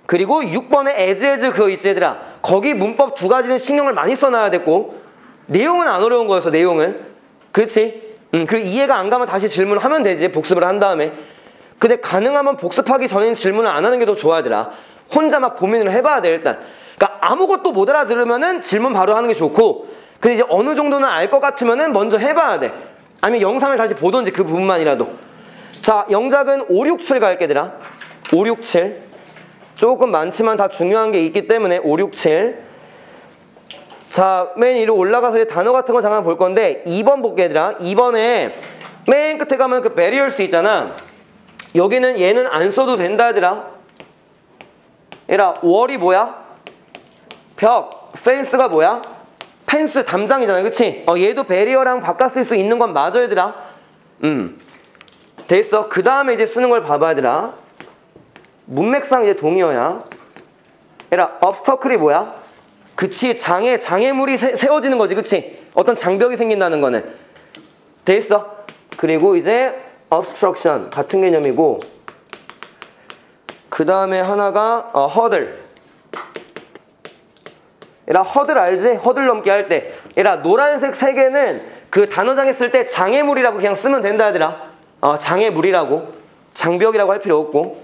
그리고 6번에 as as 그거 있지 얘들아? 거기 문법 두 가지는 신경을 많이 써놔야 됐고 내용은 안 어려운 거였어 내용은. 그렇지? 음, 그리고 이해가 안 가면 다시 질문을 하면 되지 복습을 한 다음에. 근데 가능하면 복습하기 전에는 질문을 안 하는 게 더 좋아 얘들아. 혼자 막 고민을 해봐야 돼 일단. 그러니까 아무것도 못 알아들으면은 질문 바로 하는 게 좋고 근데 이제 어느 정도는 알 것 같으면은 먼저 해봐야 돼 아니면 영상을 다시 보던지 그 부분만이라도. 자 영작은 5, 6, 7 갈게 얘들아 5, 6, 7 조금 많지만 다 중요한 게 있기 때문에 5, 6, 7 자, 맨 위로 올라가서 이제 단어 같은 거 잠깐 볼 건데 2번 볼게 얘들아. 2번에 맨 끝에 가면 그 베리얼스 있잖아. 여기는 얘는 안 써도 된다 얘들아. 얘라 월이 뭐야? 벽 펜스가 뭐야? 펜스 담장이잖아 그치? 어, 얘도 베리어랑 쓸수 있는 건 맞아 얘들아. 음. 됐어. 그 다음에 이제 쓰는 걸 봐봐 얘들아. 문맥상 이제 동의어야. 얘라 업스터클이 뭐야? 그치 장애 장애물이 세, 세워지는 거지 그치? 어떤 장벽이 생긴다는 거는. 됐어. 그리고 이제 obstruction 같은 개념이고 그 다음에 하나가 어, 허들 얘라 허들 알지? 허들 넘기 할 때. 얘라 노란색 세 개는 그 단어장에 쓸 때 장애물이라고 그냥 쓰면 된다 얘들아 어, 장애물이라고. 장벽이라고 할 필요 없고.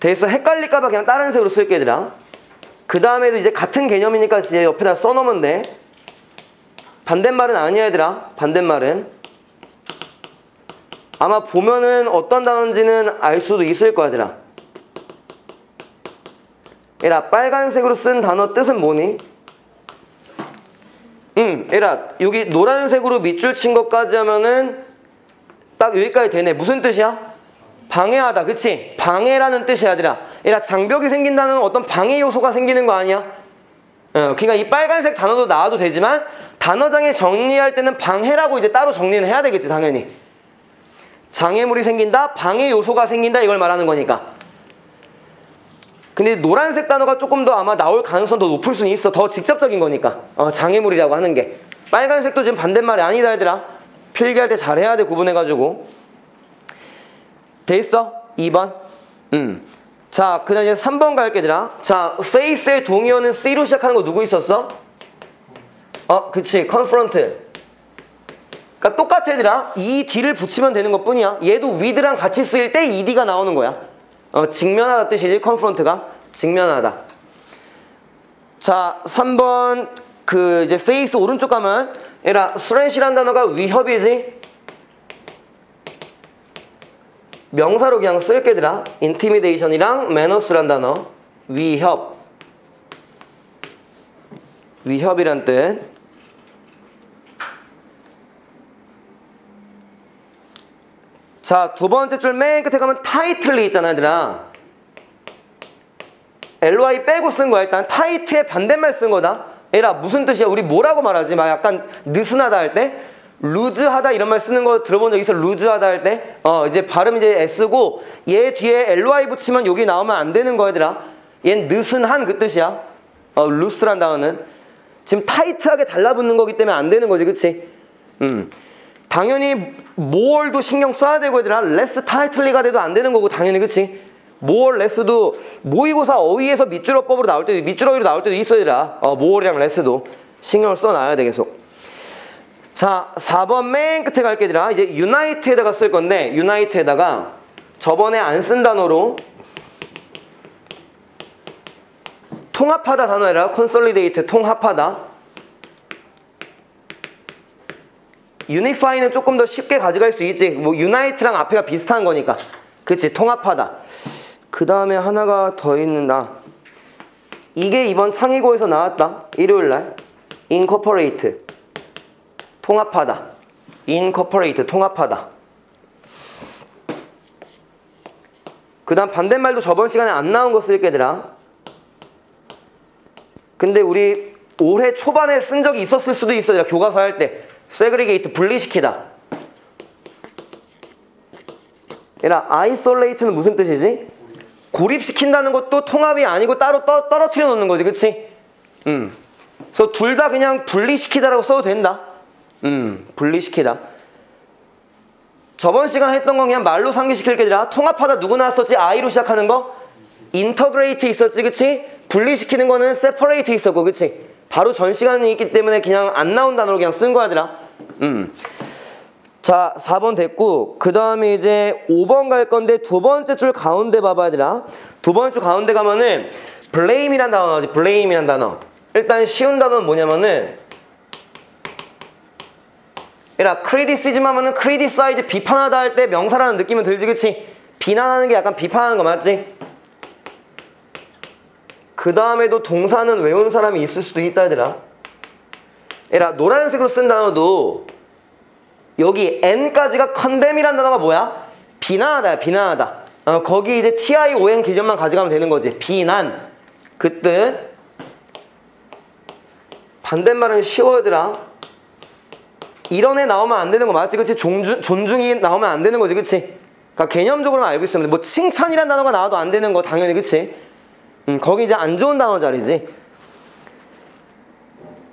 돼서 헷갈릴까봐 그냥 다른 색으로 쓸게 얘들아. 그 다음에도 이제 같은 개념이니까 이제 옆에다 써놓으면 돼. 반대말은 아니야 얘들아. 반대말은. 아마 보면은 어떤 단어인지는 알 수도 있을 거야 얘들아 얘라 빨간색으로 쓴 단어 뜻은 뭐니? 응 얘라 여기 노란색으로 밑줄 친 것까지 하면은 딱 여기까지 되네 무슨 뜻이야? 방해하다 그치? 방해라는 뜻이야 얘들아 얘라 장벽이 생긴다는 어떤 방해 요소가 생기는 거 아니야? 어, 그러니까 이 빨간색 단어도 나와도 되지만 단어장에 정리할 때는 방해라고 이제 따로 정리는 해야 되겠지 당연히 장애물이 생긴다 방해 요소가 생긴다 이걸 말하는 거니까 근데 노란색 단어가 조금 더 아마 나올 가능성 더 높을 수는 있어. 더 직접적인 거니까. 어, 장애물이라고 하는 게. 빨간색도 지금 반대말이 아니다 얘들아. 필기할 때 잘해야 돼 구분해가지고. 돼 있어? 2번? 음. 자, 그 다음 이제 3번 갈게 얘들아. 자, face의 동의어는 C로 시작하는 거 누구 있었어? 어, 그치. confront. 그니까 똑같아 얘들아. 이 D를 붙이면 되는 것 뿐이야. 얘도 with랑 같이 쓰일 때 ED가 나오는 거야 어, 직면하다 뜻이지 confront가? 직면하다. 자 3번 그 이제 face 오른쪽 가면 얘라 threat이란 단어가 위협이지. 명사로 그냥 쓸게 들아. intimidation이랑 menace란 단어. 위협. 위협이란 뜻 자, 두 번째 줄 맨 끝에 가면 타이틀리 있잖아, 얘들아. ly 빼고 쓴 거야. 일단 타이트의 반대말 쓴 거다. 얘라 무슨 뜻이야? 우리 뭐라고 말하지? 막 약간 느슨하다 할 때? 루즈하다 이런 말 쓰는 거 들어본 적 있어? 루즈하다 할 때? 어, 이제 발음 이제 S고 얘 뒤에 ly 붙이면 여기 나오면 안 되는 거 얘들아. 얘는 느슨한 그 뜻이야. 어, 루스란 단어는. 지금 타이트하게 달라붙는 거기 때문에 안 되는 거지, 그치? 음. 당연히 more도 신경 써야 되고 얘들아. less tightly가 돼도 안 되는 거고 당연히 그치? more less도 모의고사 어휘에서 밑줄 어법으로 나올 때도 밑줄 어휘로 나올 때도 있어야 어, more랑 less도. 신경을 써놔야 돼 계속 자 4번 맨 끝에 갈게 얘들아. 이제 unite에다가 쓸 건데 unite에다가 저번에 안 쓴 단어로 통합하다 단어라 consolidate 통합하다 유니파이는 조금 더 쉽게 가져갈 수 있지 뭐 유나이트랑 앞에가 비슷한 거니까 그치 통합하다 그 다음에 하나가 더 있는다. 이게 이번 창의고에서 나왔다. 일요일날. incorporate. 통합하다. incorporate. 통합하다. 그 다음 반대말도 저번 시간에 안 나온 거 쓸게 얘들아. 근데 우리 올해 초반에 쓴 적이 있었을 수도 있어. 교과서 할 때. Segregate. 분리시키다. 얘라 isolate는 무슨 뜻이지? 고립시킨다는 것도 통합이 아니고 따로 떠, 떨어뜨려 놓는 거지 그치? 음. 그래서 둘 다 그냥 분리시키다라고 써도 된다 음 분리시키다 저번 시간 했던 건 그냥 말로 상기시킬 게 아니라 통합하다 누구 나왔었지? I로 시작하는 거? integrate 있었지 그치? 분리시키는 거는 separate 있었고 그치? 바로 전 시간이 있기 때문에 그냥 안 나온 단어로 그냥 쓴 거야 음. 자 4번 됐고 그 다음에 이제 5번 갈 건데 두 번째 줄 가운데 봐봐야 되나 두 번째 줄 가운데 가면은 blame이란 단어 나오지 blame이란 단어. 일단 쉬운 단어는 뭐냐면은 얘라 criticism 하면은 criticize 비판하다 할 때 명사라는 느낌은 들지 그치? 비난하는 게 약간 비판하는 거 맞지 그 다음에도 동사는 외운 사람이 있을 수도 있다 얘들아 얘라 노란색으로 쓴 단어도 여기 n까지가 컨뎀이란 단어가 뭐야? 비난하다 비난하다 어, 거기 이제 TION 기전만 가져가면 되는 거지 비난 그 뜻 반대말은 쉬워 얘들아 이런 애 나오면 안 되는 거 맞지 그치? 존중, 존중이 나오면 안 되는 거지 그치? 그러니까 개념적으로만 알고 있으면 뭐 칭찬이란 단어가 나와도 안 되는 거 당연히 그치? 음, 거기 이제 안 좋은 단어 자리지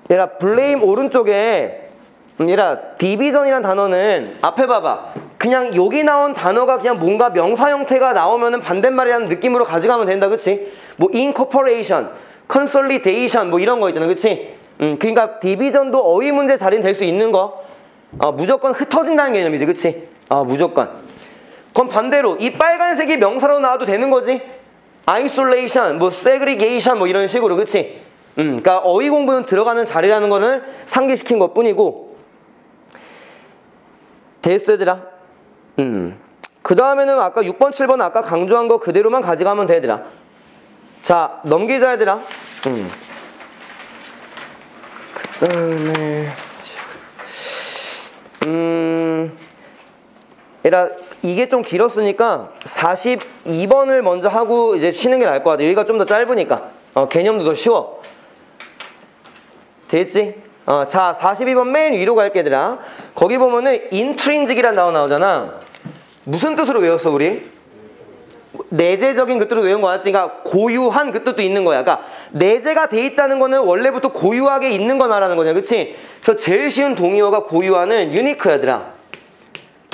얘라 블레임 오른쪽에 아니라 디비전이란 단어는 앞에 봐봐 그냥 여기 나온 단어가 그냥 뭔가 명사 형태가 나오면은 반대말이라는 느낌으로 가져가면 된다 그치? 뭐 incorporation, consolidation 뭐 이런 거 있잖아 그치? 음, 그러니까 디비전도 어휘 문제 자리는 될 수 있는 거 어, 무조건 흩어진다는 개념이지 그치? 어, 무조건 그럼 반대로 이 빨간색이 명사로 나와도 되는 거지? Isolation, 뭐 segregation 뭐 이런 식으로 그치? 음, 그러니까 어휘 공부는 들어가는 자리라는 거를 상기시킨 것 뿐이고 됐어 얘들아 음. 그 다음에는 아까 6번 7번 아까 강조한 거 그대로만 가져가면 돼 얘들아 자 넘기자 얘들아 음. 그 다음에 음 얘들아 이게 좀 길었으니까 42번을 먼저 하고 이제 쉬는 게 나을 것 같아 여기가 좀 더 짧으니까 어, 개념도 더 쉬워 됐지? 어, 자 42번 맨 위로 갈게 얘들아 거기 보면은 인트린직이란 단어 나오잖아 무슨 뜻으로 외웠어 우리? 내재적인 그 뜻으로 외운 거 맞지? 그러니까 고유한 그 뜻도 있는 거야 그러니까 내재가 돼 있다는 거는 원래부터 고유하게 있는 걸 말하는 거냐 그치? 그래서 제일 쉬운 동의어가 고유하는 유니크 얘들아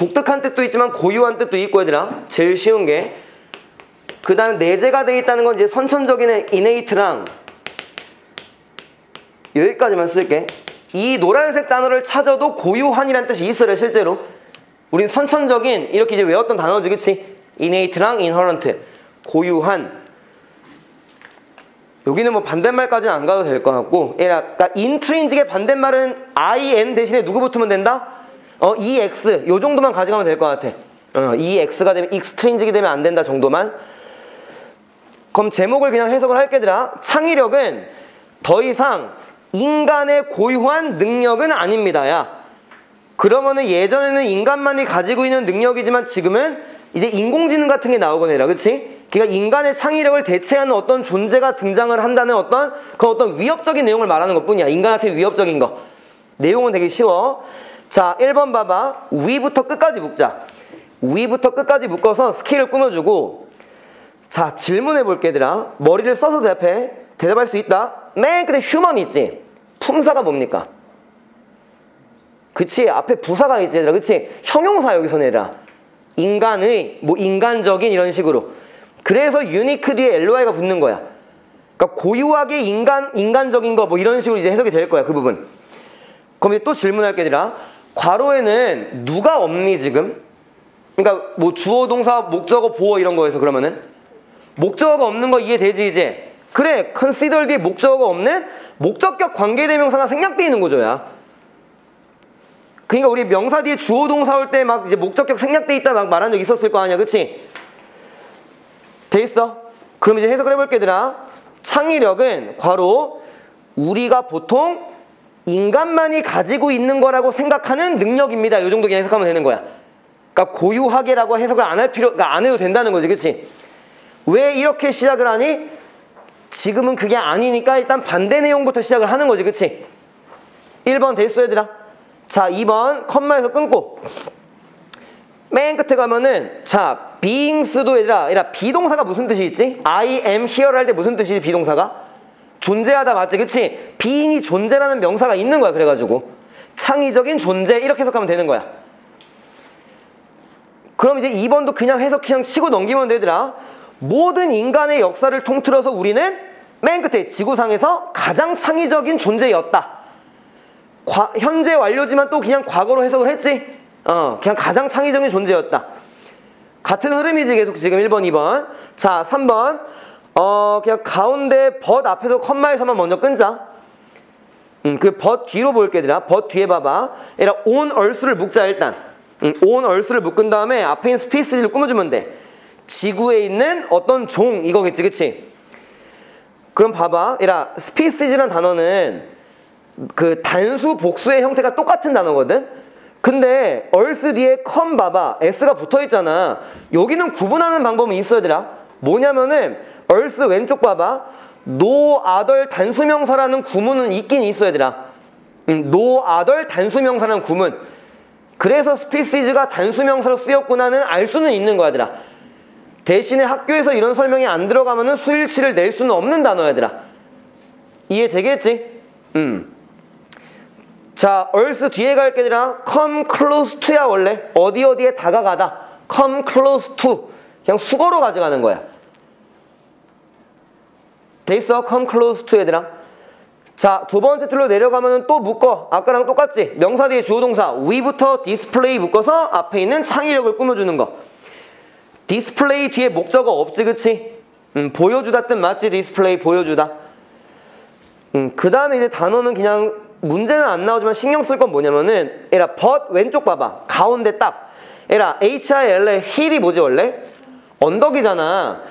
독특한 뜻도 있지만 고유한 뜻도 있고 얘들아. 제일 쉬운 게 그 다음에 내재가 돼 있다는 건 이제 선천적인 이네이트랑 여기까지만 쓸게. 이 노란색 단어를 찾아도 고유한이란 뜻이 있어요 실제로. 우린 선천적인 이렇게 이제 외웠던 단어지 그치? innate랑 inherent. 고유한. 여기는 뭐 반대말까지는 안 가도 될 것 같고 그러니까 intrinsic의 반대말은 in 대신에 누구 붙으면 된다? 어 ex 요 정도만 가져가면 될 것 같아 어, ex가 되면 extrinsic이 되면 안 된다 정도만 그럼 제목을 그냥 해석을 할게 들아 창의력은 더 이상 인간의 고유한 능력은 아닙니다. 야. 그러면은 예전에는 인간만이 가지고 있는 능력이지만 지금은 이제 인공지능 같은 게 나오거든요. 그렇지? 그러니까 인간의 창의력을 대체하는 어떤 존재가 등장을 한다는 어떤 그 어떤 위협적인 내용을 말하는 것뿐이야. 인간한테 위협적인 거. 내용은 되게 쉬워. 자, 1번 봐봐. we부터 끝까지 묶자. we부터 끝까지 묶어서 skill을 꾸며주고 자, 질문해 볼게 얘들아. 머리를 써서 대답해. 대답할 수 있다. 맨 끝에 human 있지? 품사가 뭡니까? 그치 앞에 부사가 있지 얘들아 그치 형용사 여기서 내라 인간의 뭐 인간적인 이런 식으로 그래서 유니크 뒤에 LY가 붙는 거야 그러니까 고유하게 인간 인간적인 거 뭐 이런 식으로 이제 해석이 될 거야 그 부분 그럼 이제 또 질문할게 얘들아 괄호에는 누가 없니 지금 그러니까 뭐 주어 동사 목적어 보어 이런 거에서 그러면은 목적어가 없는 거 이해되지 이제 그래 consider 뒤에 목적어가 없는 목적격 관계대명사가 생략되어 있는 거죠 야 그러니까 우리 명사 뒤에 주어 동사 올 때 막 이제 목적격 생략돼 있다 막 말한 적 있었을 거 아니야, 그치? 돼 있어? 그럼 이제 해석을 해볼게 얘들아. 창의력은 괄호 우리가 보통 인간만이 가지고 있는 거라고 생각하는 능력입니다. 이 정도 그냥 해석하면 되는 거야. 그러니까 고유하게라고 해석을 안 할 필요, 그러니까 안 해도 된다는 거지, 그치? 왜 이렇게 시작을 하니? 지금은 그게 아니니까 일단 반대 내용부터 시작을 하는 거지, 그치? 1번 됐어, 얘들아. 자, 2번 컴마에서 끊고 맨 끝에 가면은 자, being스도 얘들아, 얘들아 비동사가 무슨 뜻이 있지? I am here 할 때 무슨 뜻이지 비동사가? 존재하다 맞지? 그치? being이 존재라는 명사가 있는 거야 그래가지고 창의적인 존재 이렇게 해석하면 되는 거야 그럼 이제 2번도 그냥 해석 그냥 치고 넘기면 되더라 모든 인간의 역사를 통틀어서 우리는 맨 끝에 지구상에서 가장 창의적인 존재였다 과, 현재 완료지만 또 그냥 과거로 해석을 했지? 어, 그냥 가장 창의적인 존재였다. 같은 흐름이지 계속 지금 1번, 2번. 자, 3번. 어, 그냥 가운데 벗 앞에서 컴마에서만 먼저 끊자. 음, 그벗 뒤로 볼게 얘들아. 벗 뒤에 봐봐. 얘라 on earth를 묶자 일단. 음, on earth를 묶은 다음에 앞에 있는 species를 꾸며주면 돼. 지구에 있는 어떤 종 이거겠지, 그치? 그럼 봐봐. 얘라 species라는 단어는 그 단수 복수의 형태가 똑같은 단어거든. 근데 earth 뒤에 come 봐봐 s가 붙어 있잖아. 여기는 구분하는 방법이 있어야 되라. 뭐냐면은 earth 왼쪽 봐봐 no other 단수명사라는 구문은 있긴 있어 야 되라. 음, no other 단수명사라는 구문. 그래서 species가 단수명사로 쓰였구나는 알 수는 있는 거야들아. 대신에 학교에서 이런 설명이 안 들어가면은 수일치를 낼 수는 없는 단어야들아. 이해 되겠지? 음. 자, earth 뒤에 갈게 아니라 come close to야 원래 어디 어디에 다가가다 come close to 그냥 숙어로 가져가는 거야 돼 있어 come close to 얘들아. 자, 두 번째 줄로 내려가면 또 묶어. 아까랑 똑같지? 명사 뒤에 주어 동사 we부터 display 묶어서 앞에 있는 창의력을 꾸며주는 거. 디스플레이 뒤에 목적어 없지 그치? 음, 보여주다 뜻 맞지? 디스플레이 보여주다. 음, 그 다음에 이제 단어는 그냥 문제는 안 나오지만 신경 쓸 건 뭐냐면은 에라 but 왼쪽 봐봐. 가운데 딱. 에라 H-I-L-L hill이 뭐지 원래? 언덕이잖아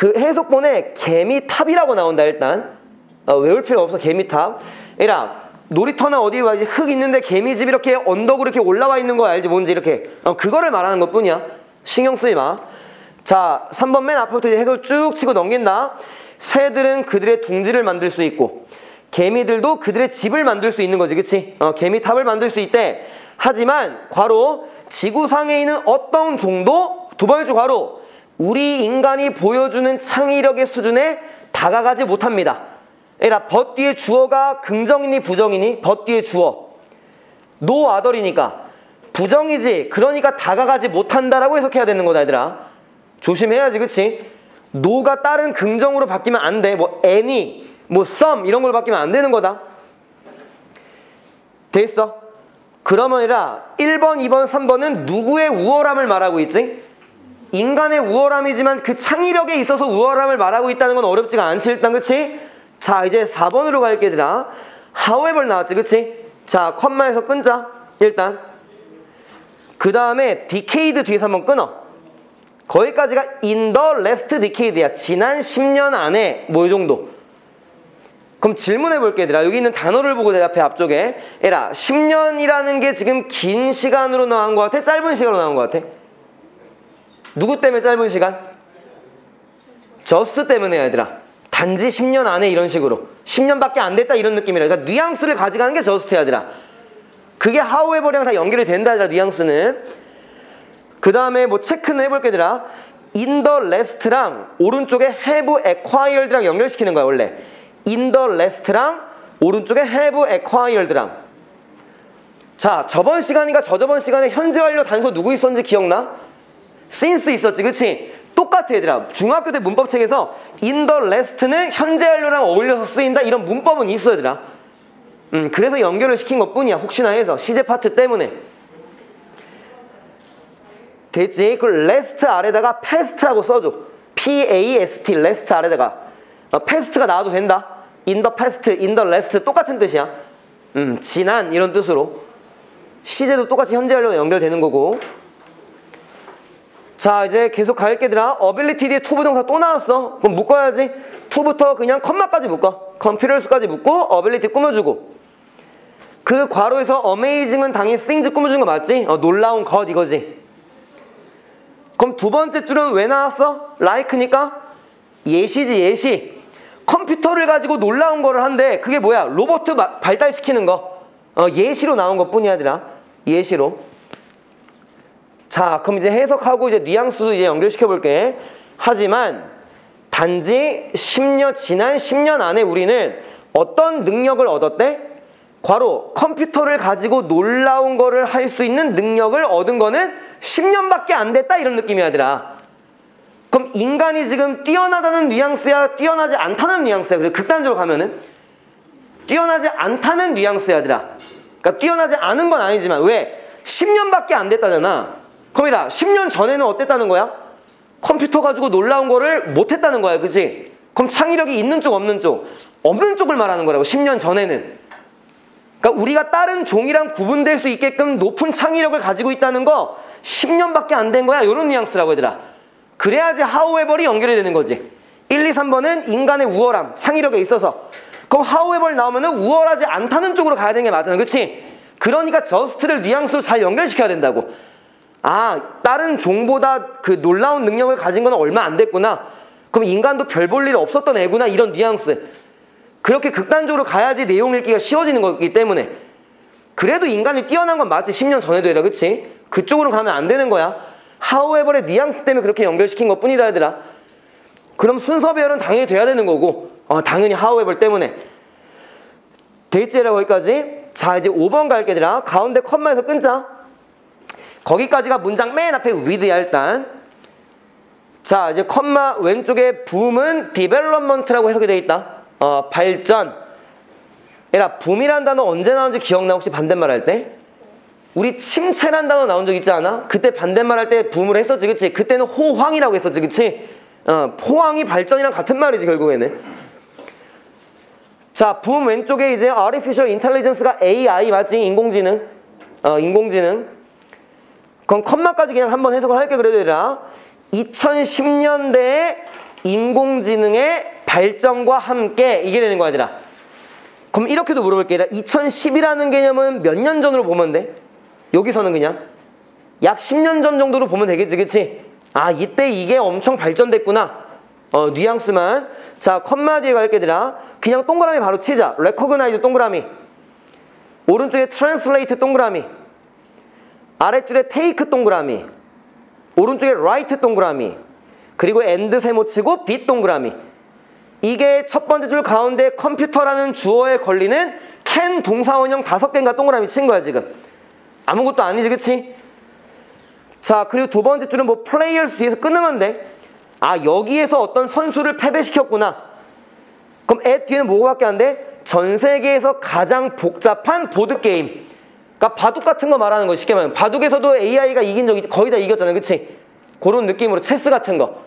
그 해석본에 개미탑이라고 나온다 일단. 어, 외울 필요 없어 개미탑. 에라 놀이터나 어디 와흙 있는데 개미집 이렇게 언덕으로 이렇게 올라와 있는 거 알지? 뭔지 이렇게. 어, 그거를 말하는 것 뿐이야. 신경 쓰지 마자 3번 맨 앞부터 해석 쭉 치고 넘긴다. 새들은 그들의 둥지를 만들 수 있고 개미들도 그들의 집을 만들 수 있는 거지 그치? 어, 개미탑을 만들 수 있대. 하지만 괄호 지구상에 있는 어떤 종도 두 번째 괄호 우리 인간이 보여주는 창의력의 수준에 다가가지 못합니다 에라 but 뒤에 주어가 긍정이니 부정이니 but 뒤에 주어 no other이니까 부정이지 그러니까 다가가지 못한다라고 해석해야 되는 거다 얘들아 조심해야지 그치? no가 다른 긍정으로 바뀌면 안돼뭐 any 뭐 some 이런 걸로 바뀌면 안 되는 거다. 됐어? 그러면 아니라 1번, 2번, 3번은 누구의 우월함을 말하고 있지? 인간의 우월함이지만 그 창의력에 있어서 우월함을 말하고 있다는 건 어렵지가 않지 일단 그치? 자 이제 4번으로 갈게 얘들아 however 나왔지 그치? 자 컴마에서 끊자 일단 그 다음에 decade 뒤에서 한번 끊어 거기까지가 in the last decade야 지난 10년 안에 뭐 이 정도 그럼 질문해 볼게 얘들아 여기 있는 단어를 보고 내 앞에 앞쪽에 얘라 10년이라는 게 지금 긴 시간으로 나온 것 같아? 짧은 시간으로 나온 것 같아? 누구 때문에 짧은 시간? just 때문에 얘들아 단지 10년 안에 이런 식으로. 10년밖에 안 됐다 이런 느낌이라. 그러니까 뉘앙스를 가져가는 게 just 얘들아 그게 however랑 다 연결이 된다 얘들아 뉘앙스는. 그 다음에 뭐 체크는 해볼게 얘들아 the last랑 오른쪽에 have acquired랑 연결시키는 거야 원래. the last랑 오른쪽에 have acquired랑. 자 저번 시간인가 저저번 시간에 현재 완료 단서 누구 있었는지 기억나? Since 있었지 그치? 똑같아 얘들아. 중학교 때 문법책에서 in the last는 현재 완료랑 어울려서 쓰인다. 이런 문법은 있어 얘들아. 음, 그래서 연결을 시킨 것 뿐이야 혹시나 해서. 시제 파트 때문에. 됐지? 그 last 아래다가 past라고 써줘. P-A-S-T last 아래다가. 어, past가 나와도 된다. In the past, in the last. 똑같은 뜻이야. 음, 지난 이런 뜻으로. 시제도 똑같이 현재 완료가 연결되는 거고 자 이제 계속 갈게들아. Ability 뒤에 to 부동사 또 나왔어. 그럼 묶어야지. To부터 그냥 컴마까지 묶어. Computers까지 묶고 ability 꾸며주고. 그 괄호에서 amazing은 당연히 things 꾸며주는 거 맞지? 어, 놀라운 것 이거지. 그럼 두 번째 줄은 왜 나왔어? like니까? 예시지 예시. 컴퓨터를 가지고 놀라운 거를 한데 그게 뭐야? 로봇 발달시키는 거. 어, 예시로 나온 것 뿐이야 들아. 예시로 자, 그럼 이제 해석하고 이제 뉘앙스도 이제 연결시켜 볼게. 하지만 단지 10년 지난 10년 안에 우리는 어떤 능력을 얻었대? 과로 컴퓨터를 가지고 놀라운 거를 할 수 있는 능력을 얻은 거는 10년밖에 안 됐다 이런 느낌이야들아. 그럼 인간이 지금 뛰어나다는 뉘앙스야, 뛰어나지 않다는 뉘앙스야. 그래 극단적으로 가면은 뛰어나지 않다는 뉘앙스야들아. 그러니까 뛰어나지 않은 건 아니지만 왜? 10년밖에 안 됐다잖아. 그럼이라 10년 전에는 어땠다는 거야? 컴퓨터 가지고 놀라운 거를 못했다는 거야 그지? 그럼 창의력이 있는 쪽 없는 쪽? 없는 쪽을 말하는 거라고 10년 전에는 그러니까 우리가 다른 종이랑 구분될 수 있게끔 높은 창의력을 가지고 있다는 거 10년밖에 안 된 거야 이런 뉘앙스라고 얘들아 그래야지 however이 연결이 되는 거지 1, 2, 3번은 인간의 우월함 창의력에 있어서 그럼 however 나오면 은 우월하지 않다는 쪽으로 가야 되는 게 맞잖아 그치? 그러니까 just를 뉘앙스로 잘 연결시켜야 된다고 아, 다른 종보다 그 놀라운 능력을 가진 건 얼마 안 됐구나. 그럼 인간도 별 볼 일 없었던 애구나. 이런 뉘앙스. 그렇게 극단적으로 가야지 내용 읽기가 쉬워지는 거기 때문에. 그래도 인간이 뛰어난 건 맞지. 10년 전에도 해라. 그치? 그쪽으로 가면 안 되는 거야. 하우에버의 뉘앙스 때문에 그렇게 연결시킨 것 뿐이다 얘들아. 그럼 순서 배열은 당연히 돼야 되는 거고. 어, 당연히 하우에버 때문에. 데이지라 거기까지. 자, 이제 5번 갈게 얘들아. 가운데 컴마에서 끊자. 거기까지가 문장 맨 앞에 with야 일단 자 이제 컴마 왼쪽에 붐은 development라고 해석이 되어 있다 어, 발전 얘라 붐이란 단어 언제 나온지 기억나 혹시 반대말 할 때? 우리 침체란 단어 나온 적 있지 않아? 그때 반대말 할 때 붐을 했었지 그치? 그때는 호황이라고 했었지 그치? 어, 포항이 발전이랑 같은 말이지 결국에는 자, 붐 왼쪽에 이제 artificial intelligence가 AI 맞지? 인공지능 어, 인공지능 그럼 컴마까지 그냥 한번 해석을 할게 그래도 얘들아. 2010년대에 인공지능의 발전과 함께 이게 되는 거야 얘들아. 그럼 이렇게도 물어볼게. 얘들아 2010이라는 개념은 몇 년 전으로 보면 돼? 여기서는 그냥? 약 10년 전 정도로 보면 되겠지 그치? 아 이때 이게 엄청 발전됐구나. 어 뉘앙스만. 자 컴마 뒤에 갈게 얘들아. 그냥 동그라미 바로 치자. recognize 동그라미. 오른쪽에 translate 동그라미 아랫줄에 take 동그라미 오른쪽에 write 동그라미 그리고 and 세모 치고 빛 동그라미. 이게 첫 번째 줄 가운데 컴퓨터라는 주어에 걸리는 can 동사원형 다섯 개인가 동그라미 친 거야 지금. 아무것도 아니지 그치? 자 그리고 두 번째 줄은 뭐 players 뒤에서 끊으면 돼아 여기에서 어떤 선수를 패배시켰구나. 그럼 애 뒤에는 뭐가밖에 안 돼? 전 세계에서 가장 복잡한 보드게임 그러니까 바둑 같은 거 말하는 거 쉽게 말하면 바둑에서도 AI가 이긴 적이 거의 다 이겼잖아요. 그치? 그런 느낌으로 체스 같은 거.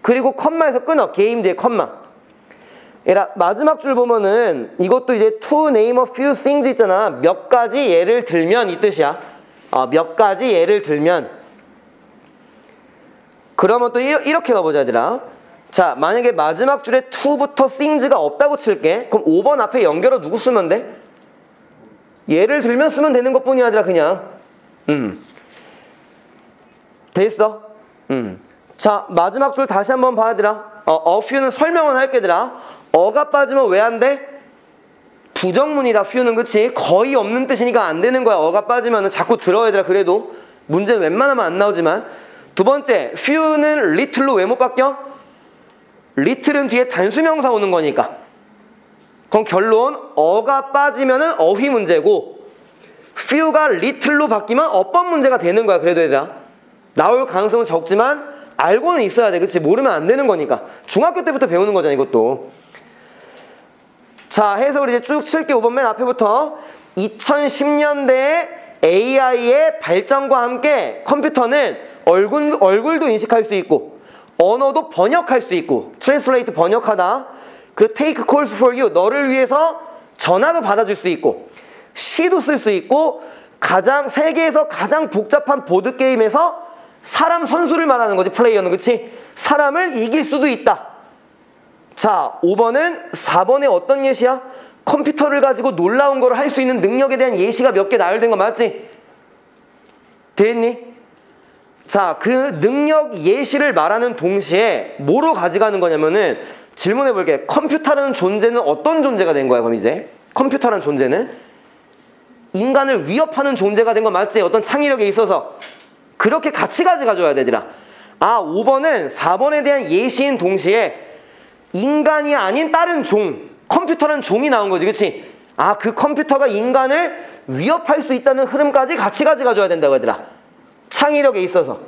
그리고 컴마에서 끊어. 게임 뒤에 컴마. 얘라 마지막 줄 보면은 이것도 이제 to name a few things 있잖아. 몇 가지 예를 들면 이 뜻이야. 어, 몇 가지 예를 들면 그러면 또 이렇게 가보자 얘들아. 자, 만약에 마지막 줄에 to부터 things가 없다고 칠게. 그럼 5번 앞에 연결어 누구 쓰면 돼? 예를 들면 쓰면 되는 것 뿐이 아니라 그냥. 음. 됐어? 음. 자, 마지막 줄 다시 한번 봐야 되라. 어, a few는 설명은 할게 되라. 어가 빠지면 왜 안 돼? 부정문이다, few는 그치? 거의 없는 뜻이니까 안 되는 거야. 어가 빠지면 자꾸 들어야 되라, 그래도. 문제는 웬만하면 안 나오지만. 두 번째, few는 little로 왜 못 바뀌어? little은 뒤에 단수명사 오는 거니까. 그럼 결론, 어가 빠지면은 어휘 문제고, few가 little로 바뀌면 어법 문제가 되는 거야, 그래도 얘들아. 나올 가능성은 적지만, 알고는 있어야 돼. 그치? 모르면 안 되는 거니까. 중학교 때부터 배우는 거잖아, 이것도. 자, 해석을 이제 쭉 칠게 5번 맨 앞에부터 2010년대에 AI의 발전과 함께 컴퓨터는 얼굴, 얼굴도 인식할 수 있고 언어도 번역할 수 있고 translate 번역하다 그 take calls for you 너를 위해서 전화도 받아줄 수 있고 시도 쓸 수 있고 가장 세계에서 가장 복잡한 보드 게임에서 사람 선수를 말하는 거지 player는 그치? 사람을 이길 수도 있다. 자 5번은 4번에 어떤 예시야? 컴퓨터를 가지고 놀라운 걸 할 수 있는 능력에 대한 예시가 몇 개 나열된 거 맞지? 됐니 자 그 능력 예시를 말하는 동시에 뭐로 가져가는 거냐면은 질문해 볼게 컴퓨터라는 존재는 어떤 존재가 된 거야 그럼 이제 컴퓨터라는 존재는 인간을 위협하는 존재가 된거 맞지 어떤 창의력에 있어서 그렇게 같이 가져가줘야 되더라. 아, 5번은 4번에 대한 예시인 동시에 인간이 아닌 다른 종, 컴퓨터라는 종이 나온 거지, 그치? 아, 그 컴퓨터가 인간을 위협할 수 있다는 흐름까지 같이 가져가줘야 된다고 얘들아. 창의력에 있어서.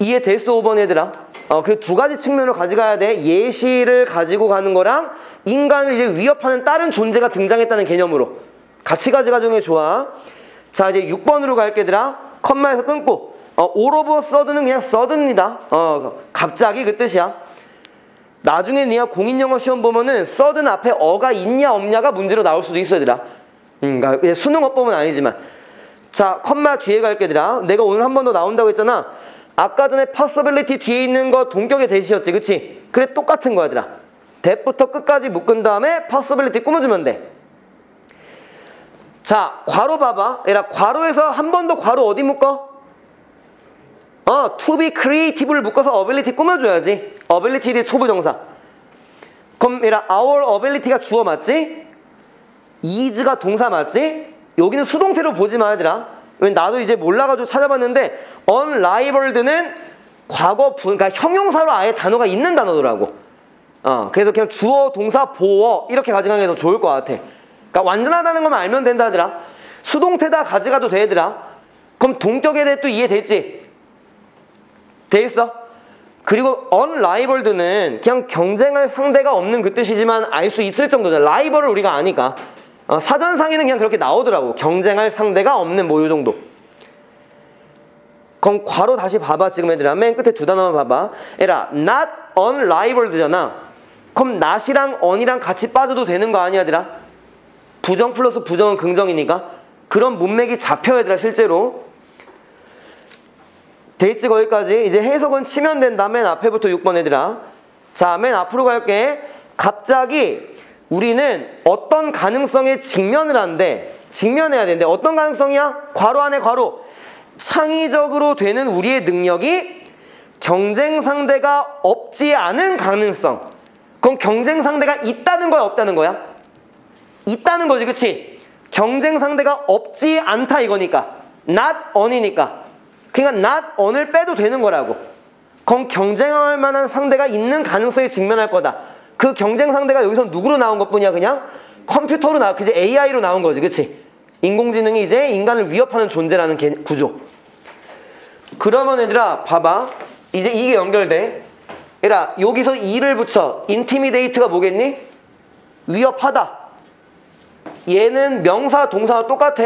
이해 됐어, 5번 얘들아? 어, 그 두 가지 측면을 가져가야 돼. 예시를 가지고 가는 거랑 인간을 이제 위협하는 다른 존재가 등장했다는 개념으로. 같이 가져가주는 게 좋아. 자, 이제 6번으로 갈게, 얘들아. 컴마에서 끊고 어, all of a sudden은 그냥 sudden이다. 어, 갑자기 그 뜻이야. 나중에 니가 공인영어 시험 보면은 sudden 앞에 어가 있냐 없냐가 문제로 나올 수도 있어 얘들아. 음, 그러니까 수능 어법은 아니지만 자 컴마 뒤에 갈게 얘들아. 내가 오늘 한 번 더 나온다고 했잖아. 아까 전에 possibility 뒤에 있는 거 동격의 대시였지 그치? 그래 똑같은 거야 얘들아. 대부터 끝까지 묶은 다음에 possibility 꾸며주면 돼. 자, 괄호 봐봐. 얘라 괄호에서 한 번 더 괄호 어디 묶어? 어, to be creative를 묶어서 ability 꾸며줘야지. ability 대 초부정사. 그럼 얘라 our ability가 주어 맞지? is가 동사 맞지? 여기는 수동태로 보지 마, 얘들아. 왜 나도 이제 몰라가지고 찾아봤는데 unrivalled는 과거 분, 그러니까 형용사로 아예 단어가 있는 단어더라고. 어, 그래서 그냥 주어, 동사, 보어 이렇게 가져가는 게 더 좋을 것 같아. 그러니까 완전하다는 것만 알면 된다더라. 수동태다 가져가도 되더라. 그럼 동격에 대해 또 이해됐지? 돼 있어? 그리고 unrivalled는 그냥 경쟁할 상대가 없는 그 뜻이지만 알 수 있을 정도잖아. 라이벌을 우리가 아니까. 어, 사전상에는 그냥 그렇게 나오더라고. 경쟁할 상대가 없는 뭐 요 정도. 그럼 괄호 다시 봐봐 지금 애들아. 맨 끝에 두 단어만 봐봐. 에라 not unrivaled잖아. 그럼 not이랑 on이랑 같이 빠져도 되는 거 아니야 얘들아? 부정 플러스 부정은 긍정이니까 그런 문맥이 잡혀야 되라 실제로 데이트 거기까지 이제 해석은 치면 된다 맨 앞에부터 6번 애들아 자 맨 앞으로 갈게 갑자기 우리는 어떤 가능성에 직면을 한대 직면해야 되는데 어떤 가능성이야? 괄호 안에 괄호 창의적으로 되는 우리의 능력이 경쟁 상대가 없지 않은 가능성 그럼 경쟁 상대가 있다는 거야 없다는 거야? 있다는 거지, 그치? 경쟁 상대가 없지 않다 이거니까. not on이니까. 그러니까 not on을 빼도 되는 거라고. 그럼 경쟁할 만한 상대가 있는 가능성에 직면할 거다. 그 경쟁 상대가 여기서 누구로 나온 것 뿐이야, 그냥? 컴퓨터로 나온, 그지? AI로 나온 거지, 그치? 인공지능이 이제 인간을 위협하는 존재라는 개, 구조. 그러면 얘들아, 봐봐. 이제 이게 연결돼. 얘들아, 여기서 이를 붙여. intimidate가 뭐겠니? 위협하다. 얘는 명사, 동사와 똑같아.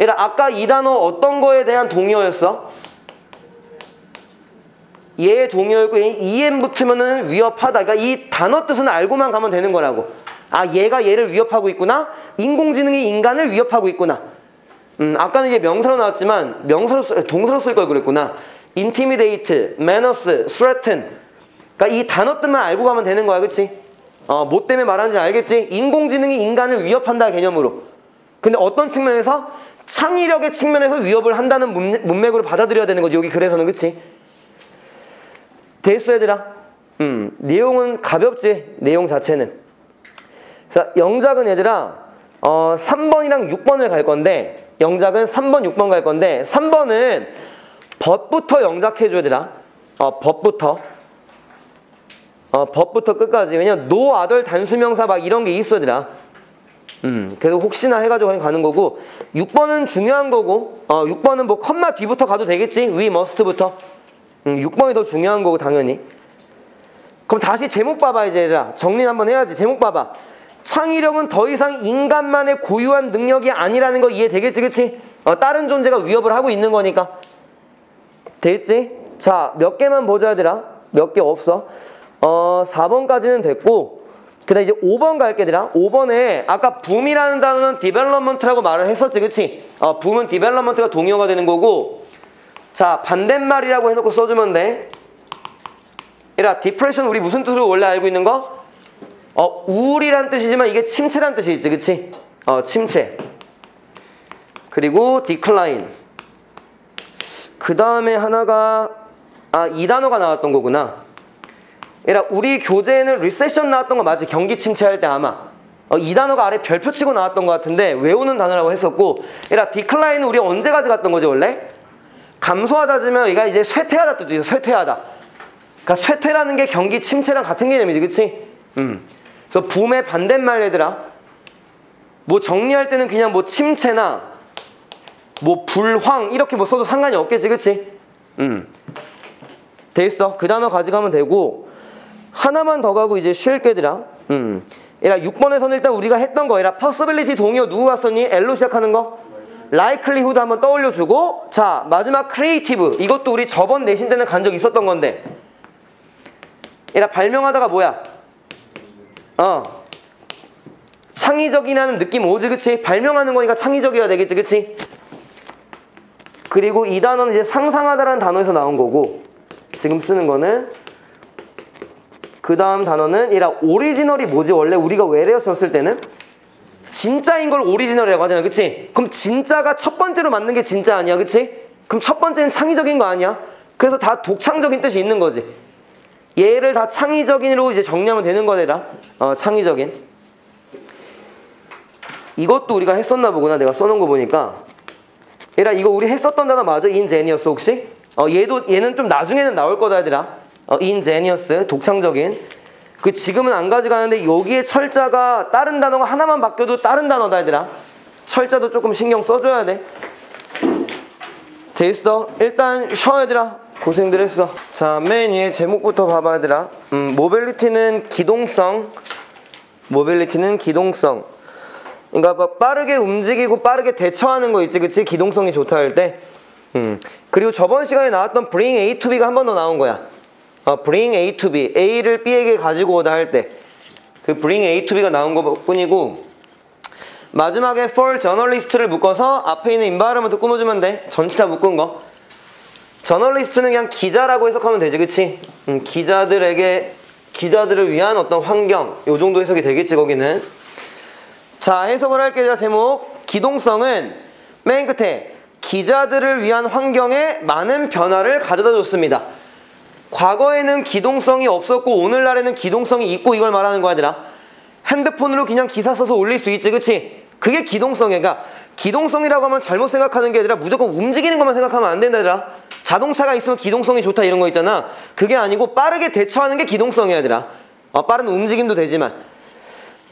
얘라 아까 이 단어 어떤 거에 대한 동의어였어? 얘 동의어였고 얘 em 붙으면은 위협하다. 그러니까 이 단어 뜻은 알고만 가면 되는 거라고. 아 얘가 얘를 위협하고 있구나. 인공지능이 인간을 위협하고 있구나. 음 아까는 이제 명사로 나왔지만 명사로 쓰, 동사로 쓸 걸 그랬구나. intimidate, menace, threaten 그러니까 이 단어들만 알고 가면 되는 거야, 그치? 어, 뭐 때문에 말하는지 알겠지? 인공지능이 인간을 위협한다 개념으로. 근데 어떤 측면에서 창의력의 측면에서 위협을 한다는 문맥으로 받아들여야 되는 거지. 여기 그래서는 그치? 됐어 얘들아? 음, 내용은 가볍지. 내용 자체는. 자, 영작은 얘들아 어, 3번이랑 6번을 갈 건데 영작은 3번, 6번 갈 건데 3번은 but부터 영작해줘야 되라. 어, but부터. 어, but부터 끝까지. 왜냐면 no, other, 단수명사 막 이런 게 있어야 되라. 음, 그래서 혹시나 해가지고 가는 거고 6번은 중요한 거고 어, 6번은 뭐 컴마 뒤부터 가도 되겠지 we must부터 음, 6번이 더 중요한 거고 당연히. 그럼 다시 제목 봐봐 이제 얘들아. 정리 한번 해야지. 제목 봐봐. 창의력은 더 이상 인간만의 고유한 능력이 아니라는 거 이해되겠지 그치? 어, 다른 존재가 위협을 하고 있는 거니까. 됐지? 자 몇 개만 보자 얘들아. 몇 개 없어? 어 4번까지는 됐고 그 다음 이제 5번 갈게 되라 5번에 아까 boom이라는 단어는 development라고 말을 했었지 그치? 어, boom은 development가 동의어가 되는 거고 자 반대말이라고 해놓고 써주면 돼 이라 depression 우리 무슨 뜻으로 원래 알고 있는 거? 어 우울이란 뜻이지만 이게 침체란 뜻이 있지 그치? 어 침체 그리고 decline 그 다음에 하나가 아 이 단어가 나왔던 거구나 얘라 우리 교재에는 recession 나왔던 거 맞지? 경기 침체할 때 아마 어, 이 단어가 아래 별표 치고 나왔던 것 같은데 외우는 단어라고 했었고 얘라 decline은 우리 언제까지 갔던 거지 원래? 감소하다 지면 얘가 이제 쇠퇴하다 뜻이죠 쇠퇴하다 그러니까 쇠퇴라는 게 경기 침체랑 같은 개념이지 그치? 음. 그래서 boom의 반대말 얘들아 뭐 정리할 때는 그냥 뭐 침체나 뭐 불황 이렇게 뭐 써도 상관이 없겠지 그치? 음. 돼 있어 그 단어 가져가면 되고 하나만 더 가고 이제 쉴게들아 음. 얘라 6번에서는 일단 우리가 했던 거 얘라 possibility 동의어 누구가 썼니? L로 시작하는 거 likelihood 한번 떠올려주고 자 마지막 creative 이것도 우리 저번 내신 때는 간 적 있었던 건데 얘라 발명하다가 뭐야 어 창의적이라는 느낌 오지 그치? 발명하는 거니까 창의적이어야 되겠지 그치? 그리고 이 단어는 이제 상상하다라는 단어에서 나온 거고 지금 쓰는 거는 그 다음 단어는 이라 오리지널이 뭐지? 원래 우리가 외래어 썼을 때는 진짜인 걸 오리지널이라고 하잖아 그치? 그럼 진짜가 첫 번째로 맞는 게 진짜 아니야 그치? 그럼 첫 번째는 창의적인 거 아니야? 그래서 다 독창적인 뜻이 있는 거지 얘를 다 창의적인으로 이제 정리하면 되는 거래라 어, 창의적인 이것도 우리가 했었나 보구나 내가 써놓은 거 보니까 얘라 이거 우리 했었던 단어 맞아? 인제니어스 혹시? 어, 얘도 얘는 좀 나중에는 나올 거다 얘들아 어, 인제니어스 독창적인 그 지금은 안 가져가는데 여기에 철자가 다른 단어가 하나만 바뀌어도 다른 단어다 얘들아. 철자도 조금 신경 써줘야 돼. 됐어? 일단 쉬어 얘들아. 고생들 했어. 자 맨 위에 제목부터 봐봐 얘들아. 음, 모빌리티는 기동성. 모빌리티는 기동성. 그러니까 뭐 빠르게 움직이고 빠르게 대처하는 거 있지 그치? 기동성이 좋다 할때. 음. 그리고 저번 시간에 나왔던 bring A to B가 한 번 더 나온 거야 어, bring A to B, A를 B에게 가지고 오다 할 때 그 bring A to B가 나온 것 뿐이고 마지막에 for journalist를 묶어서 앞에 있는 environment 꾸며주면 돼. 전체 다 묶은 거. 저널리스트는 그냥 기자라고 해석하면 되지 그치? 음, 기자들에게 기자들을 위한 어떤 환경 요 정도 해석이 되겠지 거기는. 자 해석을 할게요 제목. 기동성은 맨 끝에 기자들을 위한 환경에 많은 변화를 가져다 줬습니다 과거에는 기동성이 없었고 오늘날에는 기동성이 있고 이걸 말하는 거야 얘들아. 핸드폰으로 그냥 기사 써서 올릴 수 있지 그치? 그게 기동성이야. 그러니까 기동성이라고 하면 잘못 생각하는 게 아니라 무조건 움직이는 것만 생각하면 안 된다 얘들아. 자동차가 있으면 기동성이 좋다 이런 거 있잖아. 그게 아니고 빠르게 대처하는 게 기동성이야 얘들아. 어, 빠른 움직임도 되지만.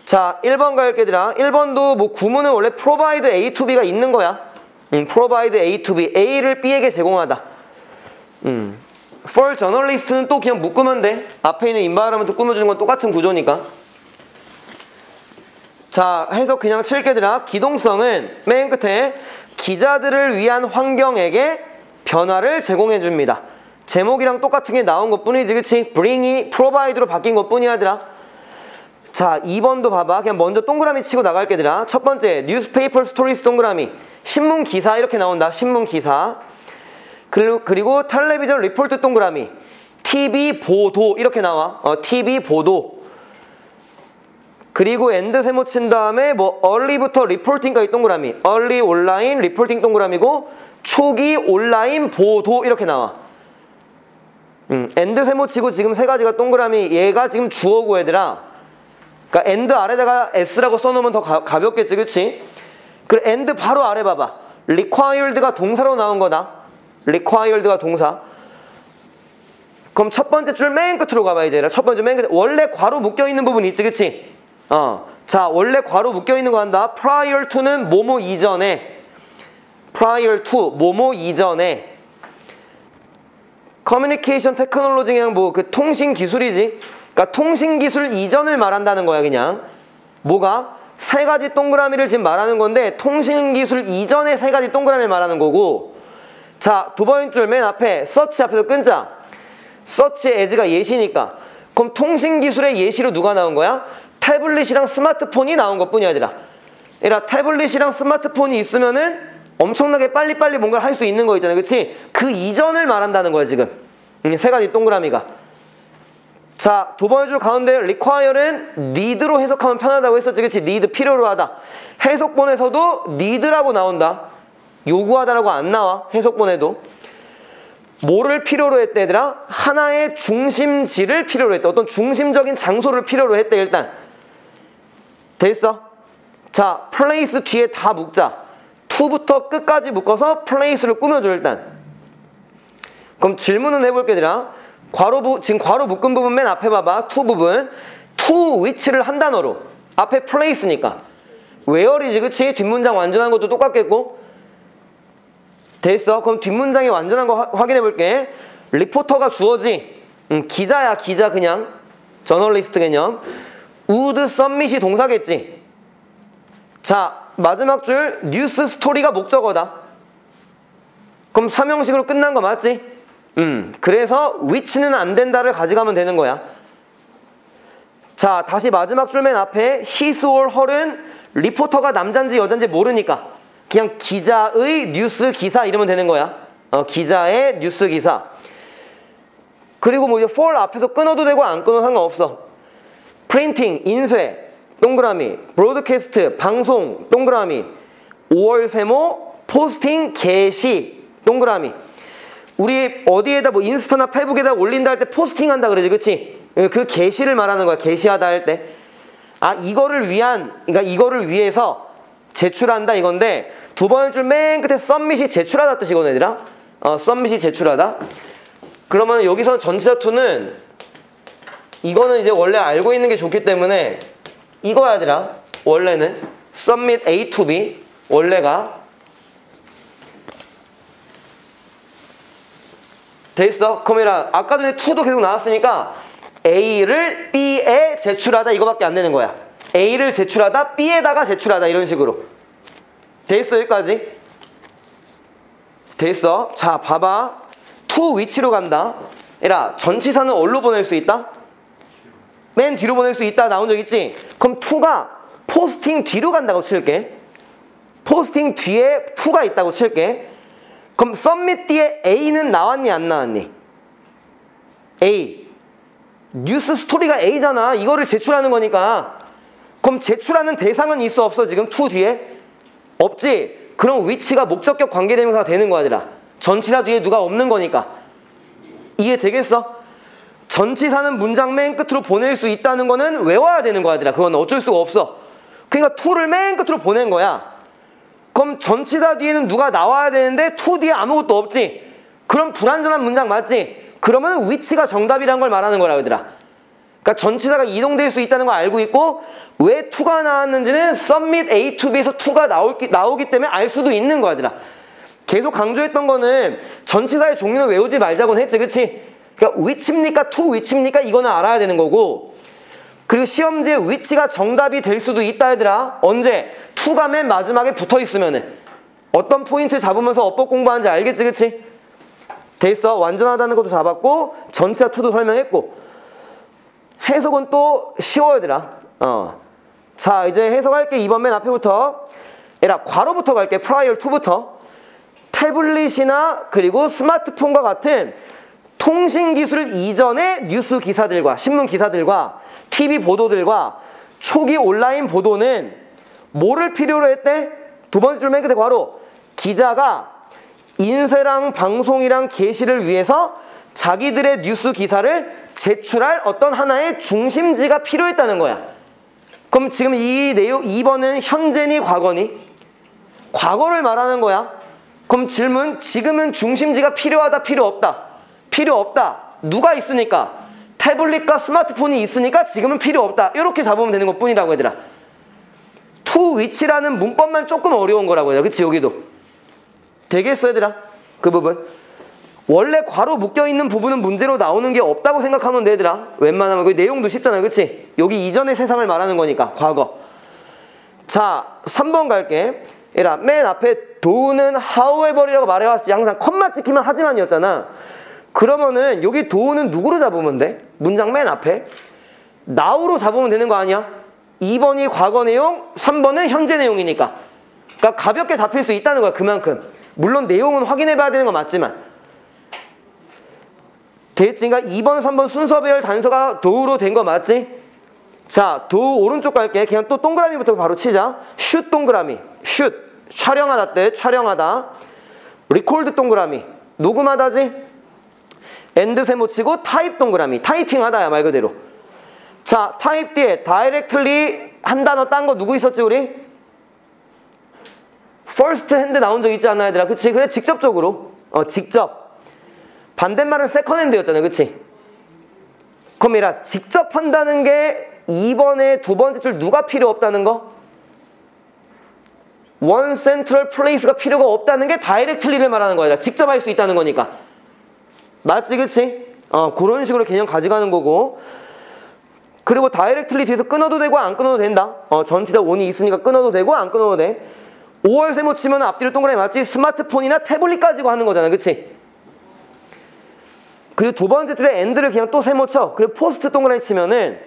자 1번 갈게 얘들아. 1번도 뭐 구문은 원래 provide A to B가 있는 거야. 음, provide A to B. A를 B에게 제공하다. 음. For journalist는 또 그냥 묶으면 돼. 앞에 있는 인바하면도 꾸며주는 건 똑같은 구조니까. 자, 해석 그냥 칠게들아. 기동성은 맨 끝에 기자들을 위한 환경에게 변화를 제공해 줍니다. 제목이랑 똑같은 게 나온 것 뿐이지, 그치? bring이 provide로 바뀐 것 뿐이야 들아. 자, 2번도 봐봐. 그냥 먼저 동그라미 치고 나갈게 들아. 첫 번째, newspaper stories 동그라미. 신문 기사 이렇게 나온다. 신문 기사. 그리고, 텔레비전 리포트 동그라미 TV 보도 이렇게 나와. 어, TV 보도. 그리고 and 세모 친 다음에 뭐 early부터 reporting까지 동그라미. early online reporting 동그라미고 초기 온라인 보도 이렇게 나와. 음, and 세모 치고 지금 세 가지가 동그라미. 얘가 지금 주어고 얘들아. 그러니까 and 아래다가 s라고 써놓으면 더 가, 가볍겠지, 그렇지? 그 and 바로 아래 봐봐. required가 동사로 나온 거다. Required가 동사. 그럼 첫 번째 줄 맨 끝으로 가봐 이제. 첫 번째 맨 끝. 원래 괄호 묶여 있는 부분 있지, 그치? 어. 자, 원래 괄호 묶여 있는 거 한다. prior to는 뭐뭐 이전에. prior to 뭐뭐 이전에. 커뮤니케이션 테크놀로지 그냥 뭐 그 통신 기술이지. 그러니까 통신 기술 이전을 말한다는 거야, 그냥. 뭐가? 세 가지 동그라미를 지금 말하는 건데 통신 기술 이전의 세 가지 동그라미를 말하는 거고. 자, 두 번째 줄맨 앞에 서치 앞에서 끊자. 서치 에즈가 예시니까. 그럼 통신 기술의 예시로 누가 나온 거야? 태블릿이랑 스마트폰이 나온 것 뿐이야, 얘들아. 얘들아, 태블릿이랑 스마트폰이 있으면은 엄청나게 빨리빨리 뭔가를 할 수 있는 거 있잖아. 그치? 그 이전을 말한다는 거야, 지금. 음, 세 가지 동그라미가. 자, 두 번째 줄 가운데 require는 need로 해석하면 편하다고 했었지. 그치? need 필요로 하다. 해석본에서도 need라고 나온다. 요구하다라고 안 나와. 해석본에도. 뭐를 필요로 했대 얘들아? 하나의 중심지를 필요로 했대. 어떤 중심적인 장소를 필요로 했대 일단. 됐어? 자, place 뒤에 다 묶자. to부터 끝까지 묶어서 place를 꾸며줘 일단. 그럼 질문은 해볼게 얘들아. 괄호 부, 지금 괄호 묶은 부분 맨 앞에 봐봐. to 부분. to which를 한 단어로. 앞에 place니까. where이지 그치? 뒷문장 완전한 것도 똑같겠고. 됐어. 그럼 뒷문장이 완전한 거 확인해 볼게. 리포터가 주어지. 음, 기자야 기자 그냥. 저널리스트 개념. would submit이 동사겠지. 자 마지막 줄 뉴스 스토리가 목적어다. 그럼 삼형식으로 끝난 거 맞지? 음 그래서 which는 안 된다를 가져가면 되는 거야. 자 다시 마지막 줄 맨 앞에 his or her은 리포터가 남잔지 여잔지 모르니까 그냥 기자의 뉴스 기사 이러면 되는 거야. 어, 기자의 뉴스 기사. 그리고 뭐 이제 for 앞에서 끊어도 되고 안 끊어도 상관없어. printing, 인쇄, 동그라미, broadcast, 방송, 동그라미, or 세모, 포스팅, 게시, 동그라미. 우리 어디에다 뭐 인스타나 페북에다 올린다 할 때 포스팅 한다 그러지, 그치? 그 게시를 말하는 거야, 게시하다 할 때. 아, 이거를 위한, 그러니까 이거를 위해서 제출한다 이건데 두 번째 줄 맨 끝에 썸밋이 제출하다 뜻이거든 얘들아. 어, 썸밋이 제출하다. 그러면 여기서 전치사 투는 이거는 이제 원래 알고 있는 게 좋기 때문에 이거야 얘들아. 원래는 submit A to B. 원래가 됐어? 그러면 아까 전에 to도 계속 나왔으니까 A를 B에 제출하다 이거밖에 안 되는 거야 A를 제출하다 B에다가 제출하다 이런 식으로. 돼 있어 여기까지? 돼 있어. 자 봐봐. to 위치로 간다. 얘라 전치사는 어디로 보낼 수 있다? 맨 뒤로 보낼 수 있다. 나온 적 있지? 그럼 to가 포스팅 뒤로 간다고 칠게. 포스팅 뒤에 to가 있다고 칠게. 그럼 submit 뒤에 A는 나왔니 안 나왔니? A. news story가 A잖아. 이거를 제출하는 거니까 그럼 제출하는 대상은 있어 없어 지금 to 뒤에? 없지? 그럼 which가 목적격 관계대명사가 되는 거야 전치사 뒤에 누가 없는 거니까 이해 되겠어? 전치사는 문장 맨 끝으로 보낼 수 있다는 거는 외워야 되는 거야 그건 어쩔 수가 없어 그러니까 to를 맨 끝으로 보낸 거야 그럼 전치사 뒤에는 누가 나와야 되는데 to 뒤에 아무것도 없지 그럼 불완전한 문장 맞지? 그러면 which가 정답이란 걸 말하는 거라 얘들아 그러니까 전치사가 이동될 수 있다는 걸 알고 있고 왜 to가 나왔는지는 submit A to B에서 to가 나오기, 나오기 때문에 알 수도 있는 거야 계속 강조했던 거는 전치사의 종류는 외우지 말자고는 했지 그치? 그러니까 위치입니까 to 위치입니까 이거는 알아야 되는 거고 그리고 시험지에 위치가 정답이 될 수도 있다 얘들아 언제? 2가 맨 마지막에 붙어 있으면은 어떤 포인트 잡으면서 어법 공부하는지 알겠지 그치? 돼있어 완전하다는 것도 잡았고 전치사 2도 설명했고 해석은 또 쉬워야 되라. 어. 자, 이제 해석할게. 2번 맨 앞에부터. 얘라, 괄호부터 갈게. prior to부터. 태블릿이나 그리고 스마트폰과 같은 통신기술 이전의 뉴스 기사들과 신문 기사들과 TV 보도들과 초기 온라인 보도는 뭐를 필요로 했대? 두 번째 줄 맨 끝에 바로 기자가 인쇄랑 방송이랑 게시를 위해서 자기들의 뉴스 기사를 제출할 어떤 하나의 중심지가 필요했다는 거야. 그럼 지금 이 내용 2번은 현재니 과거니? 과거를 말하는 거야. 그럼 질문 지금은 중심지가 필요하다 필요 없다. 필요 없다. 누가 있으니까? 태블릿과 스마트폰이 있으니까 지금은 필요 없다. 이렇게 잡으면 되는 것 뿐이라고 얘들아. to which라는 문법만 조금 어려운 거라고 해요. 그치 여기도. 되겠어 얘들아? 그 부분. 원래 괄호 묶여있는 부분은 문제로 나오는 게 없다고 생각하면 돼 얘들아. 웬만하면 그 내용도 쉽잖아. 그치? 여기 이전의 세상을 말하는 거니까 과거. 자 3번 갈게. 얘라 맨 앞에 도우는 however이라고 말해왔지. 항상 컴마 찍히면 하지만이었잖아. 그러면은 여기 도우는 누구로 잡으면 돼? 문장 맨 앞에 now로 잡으면 되는 거 아니야? 2번이 과거 내용, 3번은 현재 내용이니까 그러니까 가볍게 잡힐 수 있다는 거야 그만큼 물론 내용은 확인해 봐야 되는 건 맞지만 그러니까 2번, 3번 순서별 단서가 도우로 된 거 맞지? 자, though 오른쪽 갈게. 그냥 또 동그라미부터 바로 치자. 슛 동그라미. 슛. 촬영하다 때 촬영하다. 리콜드 동그라미. 녹음하다지? and 세모 치고 타입 동그라미. 타이핑 하다야 말 그대로. 자 타입 뒤에 directly 한 단어 딴 거 누구 있었지 우리? first hand 나온 적 있지 않나 얘들아. 그치? 그래 직접적으로. 어 직접 반대말은 second hand였잖아 그치? 그럼 이라 직접 한다는 게 2번에 두 번째 줄 누가 필요 없다는 거? one central place가 필요가 없다는 게 directly를 말하는 거야. 직접 할 수 있다는 거니까. 맞지? 그치? 어 그런 식으로 개념 가져가는 거고. 그리고 directly 뒤에서 끊어도 되고 안 끊어도 된다. 어 전치사 on이 있으니까 끊어도 되고 안 끊어도 돼. or 세모 치면 앞뒤로 동그라미 맞지? 스마트폰이나 태블릿 가지고 하는 거잖아. 그치? 그리고 두 번째 줄에 and를 그냥 또 세모 쳐. 그리고 post 동그라미 치면은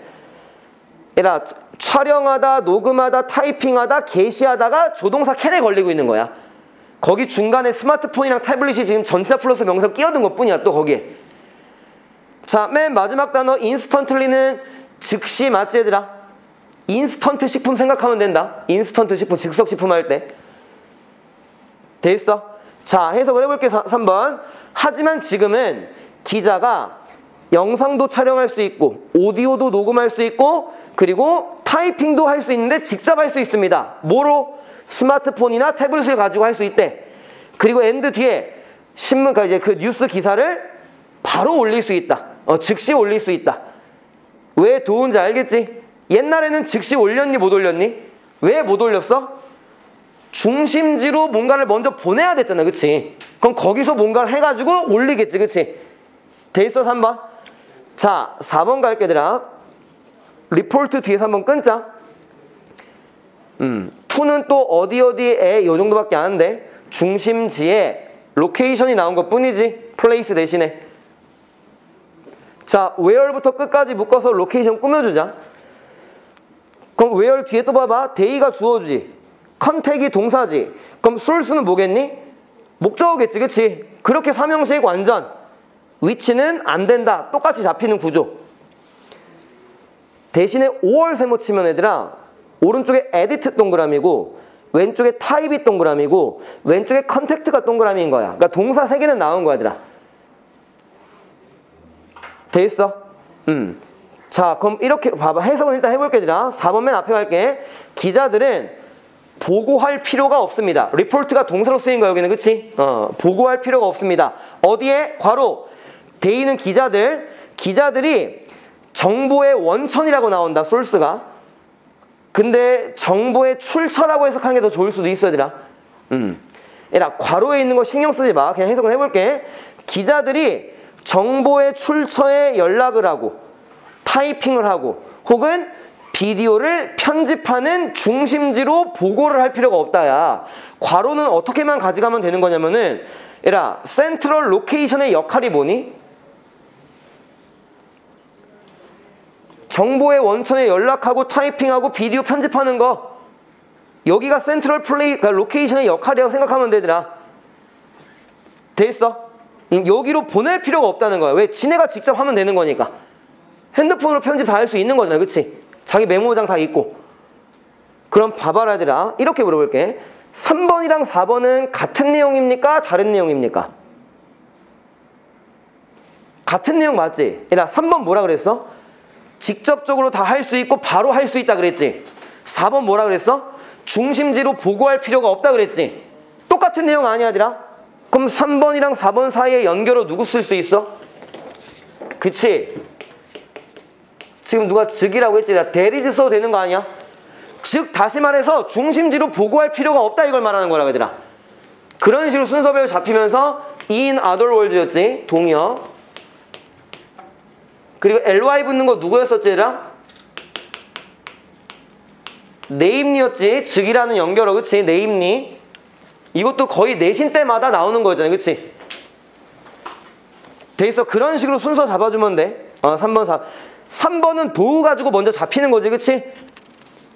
얘라 촬영하다 녹음하다 타이핑하다 게시하다가 조동사 can에 걸리고 있는 거야. 거기 중간에 스마트폰이랑 태블릿이 지금 전치사 플러스 명사 끼어든 것 뿐이야 또 거기에. 자 맨 마지막 단어 instantly는 즉시 맞지 얘들아? 인스턴트 식품 생각하면 된다. 인스턴트 식품 즉석 식품 할 때. 돼 있어? 자 해석을 해볼게 3번. 하지만 지금은 기자가 영상도 촬영할 수 있고 오디오도 녹음할 수 있고 그리고 타이핑도 할 수 있는데 직접 할 수 있습니다 뭐로? 스마트폰이나 태블릿을 가지고 할 수 있대. 그리고 and 뒤에 신문, 그 이제 그 뉴스 기사를 바로 올릴 수 있다. 어, 즉시 올릴 수 있다. 왜 though인지 알겠지? 옛날에는 즉시 올렸니 못 올렸니? 왜 못 올렸어? 중심지로 뭔가를 먼저 보내야 됐잖아, 그치? 그럼 거기서 뭔가를 해가지고 올리겠지, 그치? 돼 있어, 3번? 자, 4번 갈게, 얘들아. 리포트 뒤에서 한번 끊자. 음, to는 또 어디 어디에 요 정도밖에 안 하는데 중심지에 location이 나온 것 뿐이지 place 대신에 자 where부터 끝까지 묶어서 location 꾸며주자 그럼 where 뒤에 또 봐봐 they가 주어지 contact이 동사지 그럼 source는 뭐겠니? 목적어겠지 그치? 그렇게 삼형식 완전 위치는 안 된다 똑같이 잡히는 구조 대신에 or에 세모 치면 얘들아 오른쪽에 edit 동그라미고 왼쪽에 type이 동그라미고 왼쪽에 contact가 동그라미인 거야. 그러니까 동사 세 개는 나온 거야, 얘들아. 돼 있어? 음. 자, 그럼 이렇게 봐봐. 해석은 일단 해볼게, 얘들아. 4번 맨 앞에 갈게. 기자들은 보고할 필요가 없습니다. 리포트가 동사로 쓰인 거야, 여기는. 그치? 어, 보고할 필요가 없습니다. 어디에? 괄호. 대인은 기자들. 기자들이 정보의 원천이라고 나온다, 솔스가. 근데 정보의 출처라고 해석하는 게더 좋을 수도 있어 얘들아 음. 얘들아 괄호에 있는 거 신경 쓰지 마 그냥 해석을 해볼게 기자들이 정보의 출처에 연락을 하고 타이핑을 하고 혹은 비디오를 편집하는 중심지로 보고를 할 필요가 없다야 괄호는 어떻게만 가져가면 되는 거냐면은 얘라 central location의 역할이 뭐니? 정보의 원천에 연락하고 타이핑하고 비디오 편집하는 거 여기가 central place 그러니까 location의 역할이라고 생각하면 되더라 돼 있어? 음, 여기로 보낼 필요가 없다는 거야. 왜? 지네가 직접 하면 되는 거니까. 핸드폰으로 편집 다 할 수 있는 거잖아. 그치? 자기 메모장 다 있고. 그럼 봐봐라 얘들아. 이렇게 물어볼게. 3번이랑 4번은 같은 내용입니까? 다른 내용입니까? 같은 내용 맞지? 얘들아 3번 뭐라 그랬어? 직접적으로 다 할 수 있고 바로 할 수 있다 그랬지? 4번 뭐라 그랬어? 중심지로 보고할 필요가 없다 그랬지? 똑같은 내용 아니야 얘들아? 그럼 3번이랑 4번 사이에 연결어 누구 쓸 수 있어? 그치? 지금 누가 즉이라고 했지? 대리즈 써도 되는 거 아니야? 즉 다시 말해서 중심지로 보고할 필요가 없다 이걸 말하는 거라 얘들아 그런 식으로 순서별로 잡히면서 in other words였지 동의어 그리고 ly 붙는 거 누구였었지 얘들아? namely였지? 즉이라는 연결어 그치? namely. 이것도 거의 내신 때마다 나오는 거잖아 그치? 돼 있어. 그런 식으로 순서 잡아주면 돼. 어, 3번 4 3번은 though 가지고 먼저 잡히는 거지 그치?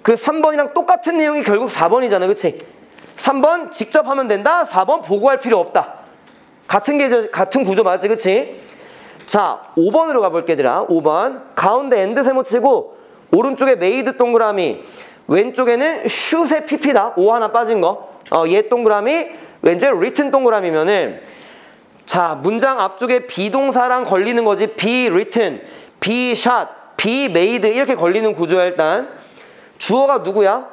그 3번이랑 똑같은 내용이 결국 4번이잖아 그치? 3번 직접 하면 된다. 4번 보고할 필요 없다. 같은 게 같은 구조 맞지 그치 자 5번으로 가볼게 얘들아. 5번. 가운데 and 세모 치고 오른쪽에 made 동그라미. 왼쪽에는 슛의 PP다. 오 하나 빠진 거. 어, 얘 동그라미. 왼쪽에 written 동그라미면은 자 문장 앞쪽에 be동사랑 걸리는 거지. be written, be shot, be made 이렇게 걸리는 구조야 일단. 주어가 누구야?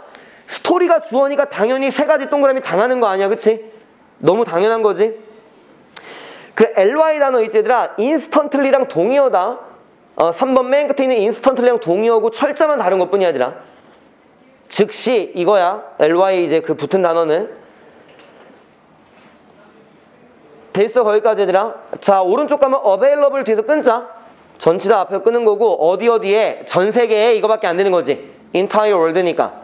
스토리가 주어니까 당연히 세 가지 동그라미 당하는 거 아니야 그치? 너무 당연한 거지 그 ly 단어 있지 얘들아? instantly랑 동의어다. 어, 3번 맨 끝에 있는 인스턴틀리랑 동의어고 철자만 다른 것 뿐이야 얘들아. 즉시 이거야. ly 이제 그 붙은 단어는. 됐어 거기까지 얘들아. 자 오른쪽 가면 available 뒤에서 끊자. 전치 다 앞에 끄는 거고 어디 어디에 전 세계에 이거밖에 안 되는 거지. entire world니까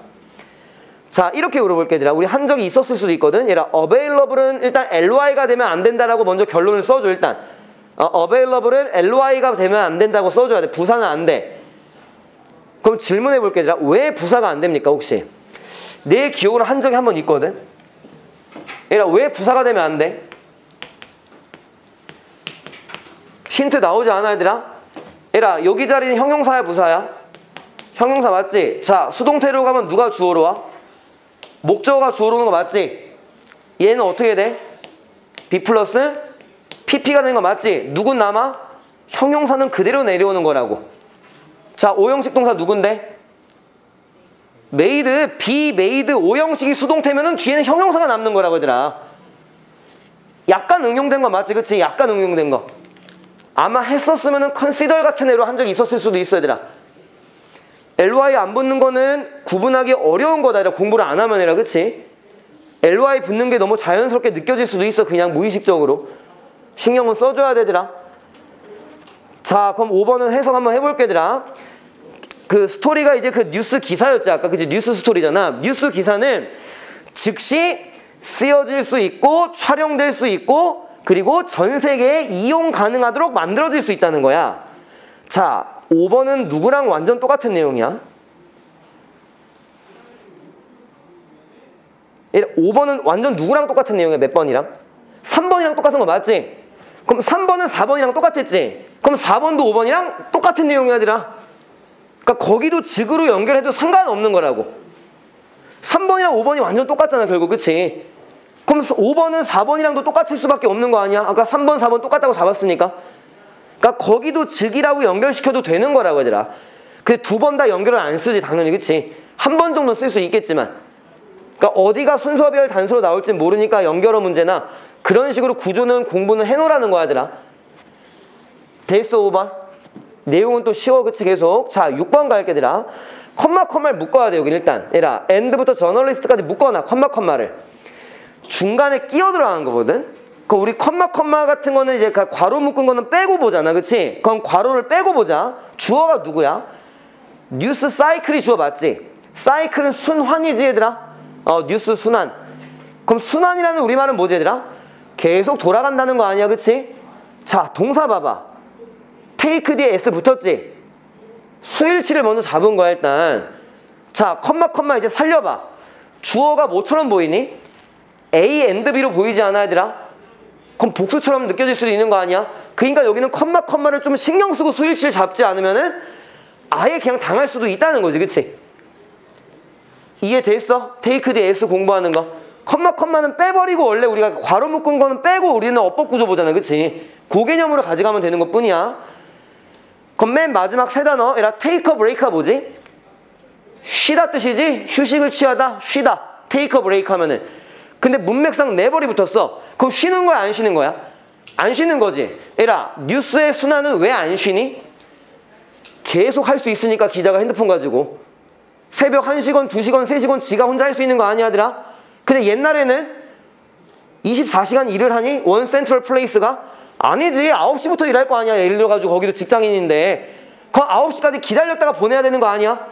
자 이렇게 물어볼게 얘들아 우리 한 적이 있었을 수도 있거든 얘라 available은 일단 ly가 되면 안 된다라고 먼저 결론을 써줘 일단 어, available은 ly가 되면 안 된다고 써줘야 돼 부사는 안돼 그럼 질문해 볼게 얘들아 왜 부사가 안 됩니까 혹시 내 기억으로 한 적이 한 번 있거든 얘라 왜 부사가 되면 안 돼? 힌트 나오지 않아 얘들아? 얘라 여기 자리는 형용사야 부사야? 형용사 맞지? 자 수동태로 가면 누가 주어로 와? 목적어가 주어로 오는 거 맞지? 얘는 어떻게 돼? be 플러스 PP가 되는 거 맞지? 누군 남아? 형용사는 그대로 내려오는 거라고 자 오형식 동사 누군데? made, be made 오형식이 수동태면은 뒤에는 형용사가 남는 거라고 얘들아 약간 응용된 거 맞지? 그치? 약간 응용된 거 아마 했었으면은 consider 같은 애로 한 적이 있었을 수도 있어 얘들아 ly 안 붙는 거는 구분하기 어려운 거다. 공부를 안 하면 이라 그치? ly 붙는 게 너무 자연스럽게 느껴질 수도 있어 그냥 무의식적으로. 신경은 써줘야 되더라. 자 그럼 5번은 해석 한번 해볼게 얘들아. 그 스토리가 이제 그 뉴스 기사였지 아까? 그치? 뉴스 스토리잖아. 뉴스 기사는 즉시 쓰여질 수 있고 촬영될 수 있고 그리고 전 세계에 이용 가능하도록 만들어질 수 있다는 거야. 자 5번은 누구랑 완전 똑같은 내용이야? 5번은 완전 누구랑 똑같은 내용이야? 몇 번이랑? 3번이랑 똑같은 거 맞지? 그럼 3번은 4번이랑 똑같았지? 그럼 4번도 5번이랑 똑같은 내용이야, 들아. 그러니까 거기도 직으로 연결해도 상관없는 거라고. 3번이랑 5번이 완전 똑같잖아, 결국. 그치? 그럼 5번은 4번이랑도 똑같을 수밖에 없는 거 아니야? 아까 3번, 4번 똑같다고 잡았으니까. 그러니까 거기도 즉이라고 연결시켜도 되는 거라고 얘들아. 근데 두 번 다 연결을 안 쓰지 당연히 그치? 한 번 정도 쓸 수 있겠지만 그러니까 어디가 순서별 단수로 나올지 모르니까 연결어 문제나 그런 식으로 구조는 공부는 해놓으라는 거야 얘들아. 됐어 5번? 내용은 또 쉬워 그치 계속 자 6번 갈게 얘들아. 컴마 컴마를 묶어야 돼 여기 일단 얘라 and부터 저널리스트까지 묶어놔 컴마 컴마를 중간에 끼어 들어가는 거거든 그 우리 컴마 컴마 같은 거는 이제 그 괄호 묶은 거는 빼고 보잖아 그치? 그럼 괄호를 빼고 보자 주어가 누구야? 뉴스 사이클이 주어 맞지? 사이클은 순환이지 얘들아 어 뉴스 순환 그럼 순환이라는 우리말은 뭐지 얘들아? 계속 돌아간다는 거 아니야 그치? 자 동사 봐봐 테이크 뒤에 S 붙었지? 수일치를 먼저 잡은 거야 일단 자 컴마 컴마 이제 살려봐 주어가 뭐처럼 보이니? A and B로 보이지 않아 얘들아? 그럼 복수처럼 느껴질 수도 있는 거 아니야? 그러니까 여기는 컴마 컴마를 좀 신경 쓰고 수일치를 잡지 않으면은 아예 그냥 당할 수도 있다는 거지, 그치? 이해됐어? take 뒤 S 공부하는 거. 컴마 컴마는 빼버리고 원래 우리가 괄호 묶은 거는 빼고 우리는 어법 구조 보잖아, 그치? 그 개념으로 가져가면 되는 것 뿐이야. 그럼 맨 마지막 세 단어, 얘라 take break가 뭐지? 쉬다 뜻이지? 휴식을 취하다, 쉬다. take break 하면은. 근데 문맥상 never이 붙었어. 그럼 쉬는 거야, 안 쉬는 거야? 안 쉬는 거지. 얘라, 뉴스의 순환은 왜 안 쉬니? 계속 할 수 있으니까 기자가 핸드폰 가지고. 새벽 1시간, 2시간, 3시간 지가 혼자 할 수 있는 거 아니야, 들아? 근데 옛날에는 24시간 일을 하니? one central place가? 아니지. 9시부터 일할 거 아니야. 예를 들어가지고 거기도 직장인인데. 그 9시까지 기다렸다가 보내야 되는 거 아니야?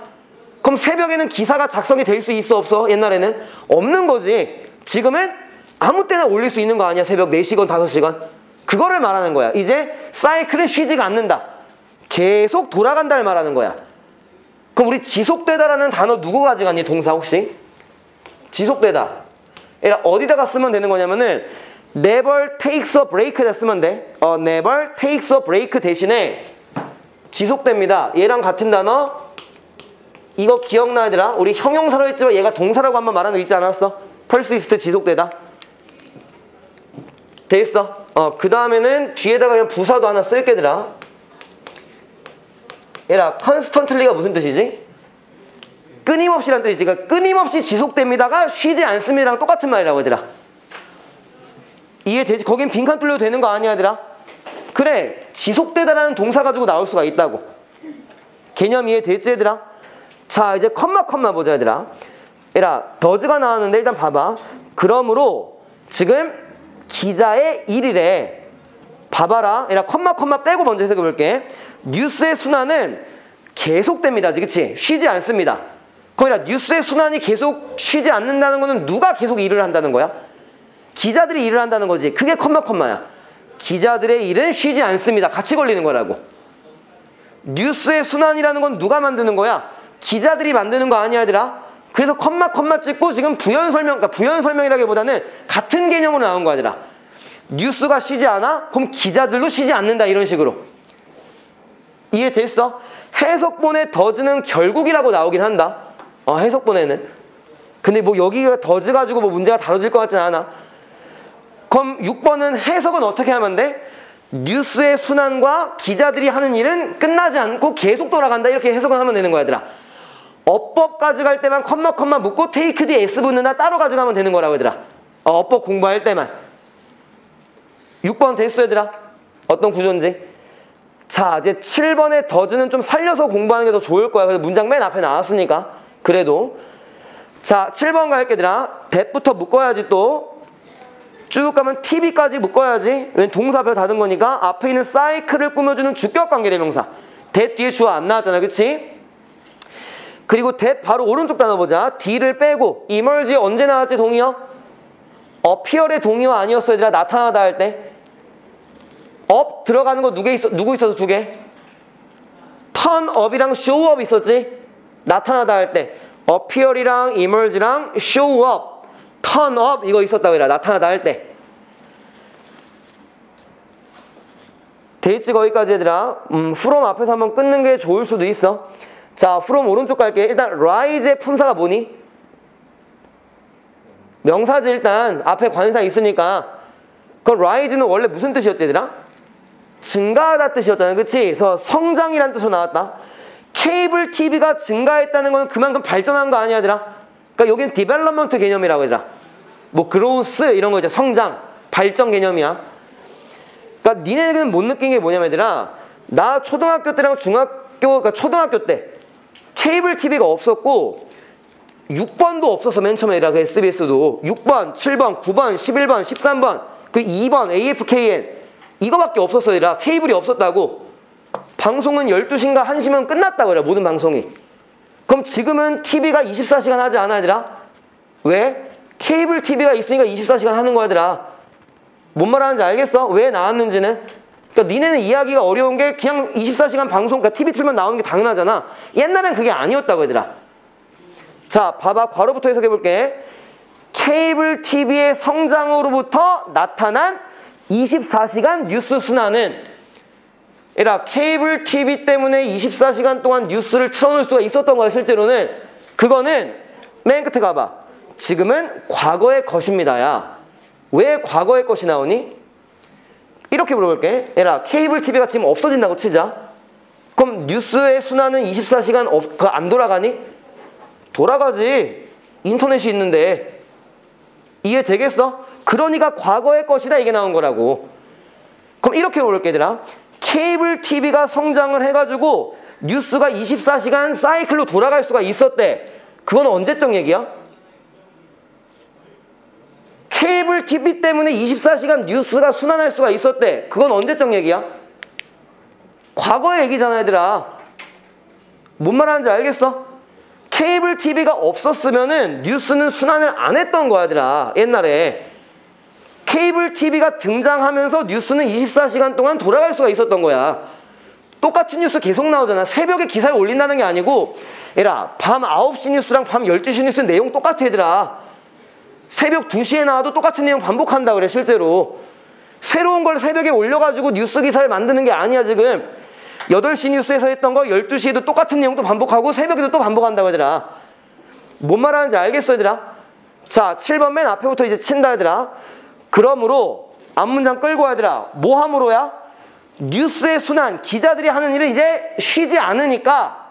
그럼 새벽에는 기사가 작성이 될 수 있어, 없어? 옛날에는? 없는 거지. 지금은 아무 때나 올릴 수 있는 거 아니야? 새벽 4시간, 5시간? 그거를 말하는 거야. 이제 사이클은 쉬지가 않는다. 계속 돌아간다를 말하는 거야. 그럼 우리 지속되다라는 단어 누구 가져갔니? 동사 혹시? 지속되다. 얘라 어디다가 쓰면 되는 거냐면은 never takes a break에다 쓰면 돼. 어, never takes a break 대신에 지속됩니다. 얘랑 같은 단어 이거 기억나 얘들아? 우리 형용사로 했지만 얘가 동사라고 한번 말한 거 있지 않았어? 펄스이스트 지속되다. 돼 있어. 어, 그 다음에는 뒤에다가 그냥 부사도 하나 쓸게 얘들아. 얘라 constantly가 무슨 뜻이지? 끊임없이란 뜻이지. 그러니까 끊임없이 지속됩니다가 쉬지 않습니다랑 똑같은 말이라고 얘들아. 이해되지? 거긴 빈칸 뚫려도 되는 거 아니야 얘들아? 그래 지속되다라는 동사 가지고 나올 수가 있다고. 개념 이해됐지 얘들아? 자 이제 컴마 컴마 보자 얘들아. 얘라 더즈가 나왔는데 일단 봐봐. 그러므로 지금 기자의 일이래. 봐봐라. 얘라 컴마 컴마 빼고 먼저 해석해 볼게. 뉴스의 순환은 계속됩니다. 그치? 쉬지 않습니다. 거기다 뉴스의 순환이 계속 쉬지 않는다는 거는 누가 계속 일을 한다는 거야? 기자들이 일을 한다는 거지. 그게 컴마 컴마야. 기자들의 일은 쉬지 않습니다. 같이 걸리는 거라고. 뉴스의 순환이라는 건 누가 만드는 거야? 기자들이 만드는 거 아니야, 얘들아? 그래서 컴마 컴마 찍고 지금 부연 설명, 그러니까 부연 설명이라기보다는 같은 개념으로 나온 거야, 얘들아. 뉴스가 쉬지 않아? 그럼 기자들도 쉬지 않는다, 이런 식으로. 이해됐어? 해석본에 더즈는 결국이라고 나오긴 한다. 어, 해석본에는. 근데 뭐 여기가 더즈 가지고 뭐 문제가 다뤄질 것 같진 않아. 그럼 6번은 해석은 어떻게 하면 돼? 뉴스의 순환과 기자들이 하는 일은 끝나지 않고 계속 돌아간다. 이렇게 해석을 하면 되는 거야, 얘들아. 어법 가져갈 때만 컴마 컴마 묶고 테이크 뒤 S 붙는다 따로 가져가면 되는 거라고 얘들아. 어, 어법 공부할 때만. 6번 됐어, 얘들아. 어떤 구조인지. 자, 이제 7번의 더즈는 좀 살려서 공부하는 게 더 좋을 거야. 그래서 문장 맨 앞에 나왔으니까. 그래도. 자, 7번 갈게, 얘들아. that부터 묶어야지 또. 쭉 가면 TV까지 묶어야지. 왜 동사표 닫은 거니까 앞에 있는 사이클을 꾸며주는 주격 관계대명사. that 뒤에 주어 안 나왔잖아, 그치? 그리고 that 바로 오른쪽 단어 보자. D를 빼고 emerge 언제 나왔지 동의어? appear의 동의어 아니었어 얘들아 나타나다 할 때. up 들어가는 거 누구 있어 누구 있어서 두 개? up이랑 show up 있었지? 나타나다 할 때. appear이랑 emerge랑 turn up 이거 있었다고 해라 나타나다 할 때. 데이지 거기까지 얘들아. 음, from 앞에서 한번 끊는 게 좋을 수도 있어. 자, from 오른쪽 갈게. 일단 rise의 품사가 뭐니? 명사지 일단 앞에 관사 있으니까 그 rise는 원래 무슨 뜻이었지 얘들아? 증가하다 뜻이었잖아요. 그치? 그래서 성장이란 뜻으로 나왔다. 케이블 TV가 증가했다는 건 그만큼 발전한 거 아니야 얘들아? 그러니까 여기는 development 개념이라고 얘들아. 뭐 growth 이런 거 이제 성장, 발전 개념이야. 그러니까 니네는 못 느낀 게 뭐냐면 얘들아. 나 초등학교 때랑 중학교, 그러니까 초등학교 때 케이블 TV가 없었고 6번도 없었어 맨 처음에 그 SBS도 6번, 7번, 9번, 11번, 13번 그 2번 AFKN 이거밖에 없었어 얘들아 케이블이 없었다고 방송은 12시인가 1시면 끝났다고 그래 모든 방송이 그럼 지금은 TV가 24시간 하지 않아 얘들아? 왜? 케이블 TV가 있으니까 24시간 하는 거야 얘들아 뭔 말하는지 알겠어? 왜 나왔는지는 그러니까 니네는 이해하기가 어려운 게 그냥 24시간 방송, 그러니까 TV 틀면 나오는 게 당연하잖아. 옛날엔 그게 아니었다고 얘들아. 자, 봐봐. 괄호부터 해석해 볼게. 케이블 TV의 성장으로부터 나타난 24시간 뉴스 순환은 에라 케이블 TV 때문에 24시간 동안 뉴스를 틀어놓을 수가 있었던 거야 실제로는 그거는 맨 끝에 가봐 지금은 과거의 것입니다야 왜 과거의 것이 나오니? 이렇게 물어볼게. 에라 케이블 TV가 지금 없어진다고 치자. 그럼 뉴스의 순환은 24시간 없, 그안 돌아가니? 돌아가지. 인터넷이 있는데. 이해되겠어? 그러니까 과거의 것이다 이게 나온 거라고. 그럼 이렇게 물을게 얘들아. 케이블 TV가 성장을 해가지고 뉴스가 24시간 사이클로 돌아갈 수가 있었대. 그건 언제적 얘기야? 케이블 TV 때문에 24시간 뉴스가 순환할 수가 있었대. 그건 언제적 얘기야? 과거의 얘기잖아 얘들아. 뭔 말하는지 알겠어? 케이블 TV가 없었으면은 뉴스는 순환을 안 했던 거야 얘들아. 옛날에. 케이블 TV가 등장하면서 뉴스는 24시간 동안 돌아갈 수가 있었던 거야. 똑같은 뉴스 계속 나오잖아. 새벽에 기사를 올린다는 게 아니고. 얘라 밤 9시 뉴스랑 밤 12시 뉴스 내용 똑같아 얘들아 새벽 2시에 나와도 똑같은 내용 반복한다 그래 실제로. 새로운 걸 새벽에 올려가지고 뉴스 기사를 만드는 게 아니야 지금. 8시 뉴스에서 했던 거 12시에도 똑같은 내용도 반복하고 새벽에도 또 반복한다고 얘들아. 뭔 말하는지 알겠어 얘들아? 자 7번 맨 앞에부터 이제 친다 얘들아. 그러므로 앞문장 끌고 얘들아. 뭐 함으로야? 뉴스의 순환 기자들이 하는 일은 이제 쉬지 않으니까.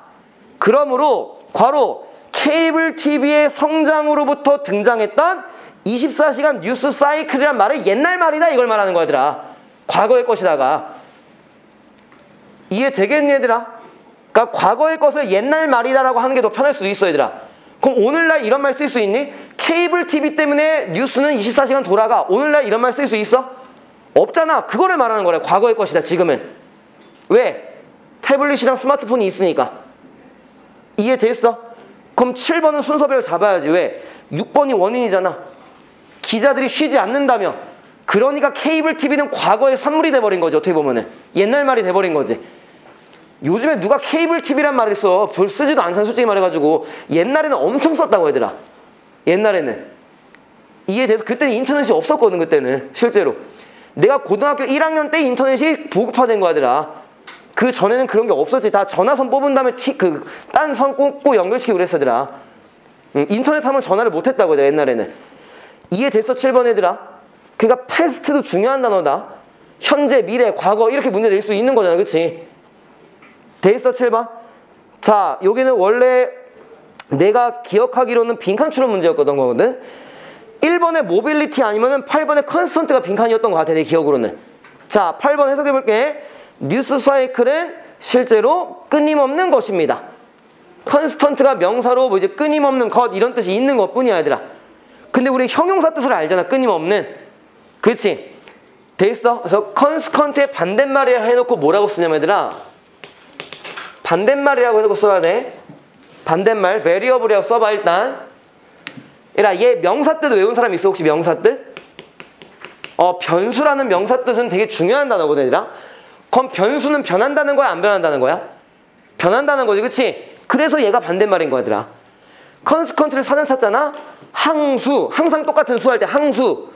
그러므로 괄호 케이블 TV의 성장으로부터 등장했던 24시간 뉴스 사이클이란 말은 옛날 말이다 이걸 말하는 거야 얘들아 과거의 것이다가 이해 되겠니 얘들아? 그러니까 과거의 것을 옛날 말이다라고 하는 게 더 편할 수도 있어 얘들아 그럼 오늘날 이런 말 쓸 수 있니? 케이블 TV 때문에 뉴스는 24시간 돌아가 오늘날 이런 말 쓸 수 있어? 없잖아 그거를 말하는 거래 과거의 것이다 지금은 왜? 태블릿이랑 스마트폰이 있으니까 이해됐어? 그럼 7번은 순서별로 잡아야지. 왜? 6번이 원인이잖아. 기자들이 쉬지 않는다며. 그러니까 케이블 TV는 과거의 산물이 돼버린 거지 어떻게 보면은. 옛날 말이 돼버린 거지. 요즘에 누가 케이블 TV란 말을 써? 별 쓰지도 않잖아 솔직히 말해가지고. 옛날에는 엄청 썼다고 얘들아. 옛날에는. 이해돼서? 그때는 인터넷이 없었거든 그때는. 실제로. 내가 고등학교 1학년 때 인터넷이 보급화된 거야들아 그 전에는 그런 게 없었지. 다 전화선 뽑은 다음에 그딴 선 꽂고 연결시키고 그랬어 얘들아 응, 인터넷 하면 전화를 못 했다고 얘들아 옛날에는. 이해됐어 7번 애들아? 그러니까 past도 중요한 단어다. 현재 미래 과거 이렇게 문제 낼 수 있는 거잖아 그치? 돼있어 7번? 자 여기는 원래 내가 기억하기로는 빈칸 추론 문제였던 거거든 1번의 모빌리티 아니면 은 8번의 constant가 빈칸이었던 것 같아 내 기억으로는. 자 8번 해석해 볼게 뉴스 사이클은 실제로 끊임없는 것입니다. constant가 명사로 뭐 이제 끊임없는 것 이런 뜻이 있는 것 뿐이야 얘들아. 근데 우리 형용사 뜻을 알잖아 끊임없는. 그렇지 돼 있어? 그래서 constant의 반대말이라 해놓고 뭐라고 쓰냐면 얘들아 반대말이라고 해놓고 써야 돼. 반대말 variable이라고 써봐 일단. 얘라 얘 명사 뜻 외운 사람 있어 혹시 명사 뜻? 어 변수라는 명사 뜻은 되게 중요한 단어거든 얘들아 그럼 변수는 변한다는 거야? 안 변한다는 거야? 변한다는 거지 그치? 그래서 얘가 반대말인 거야 얘들아. 컨스컨트를 사전 찾잖아? 항수 항상 똑같은 수 할 때 항수.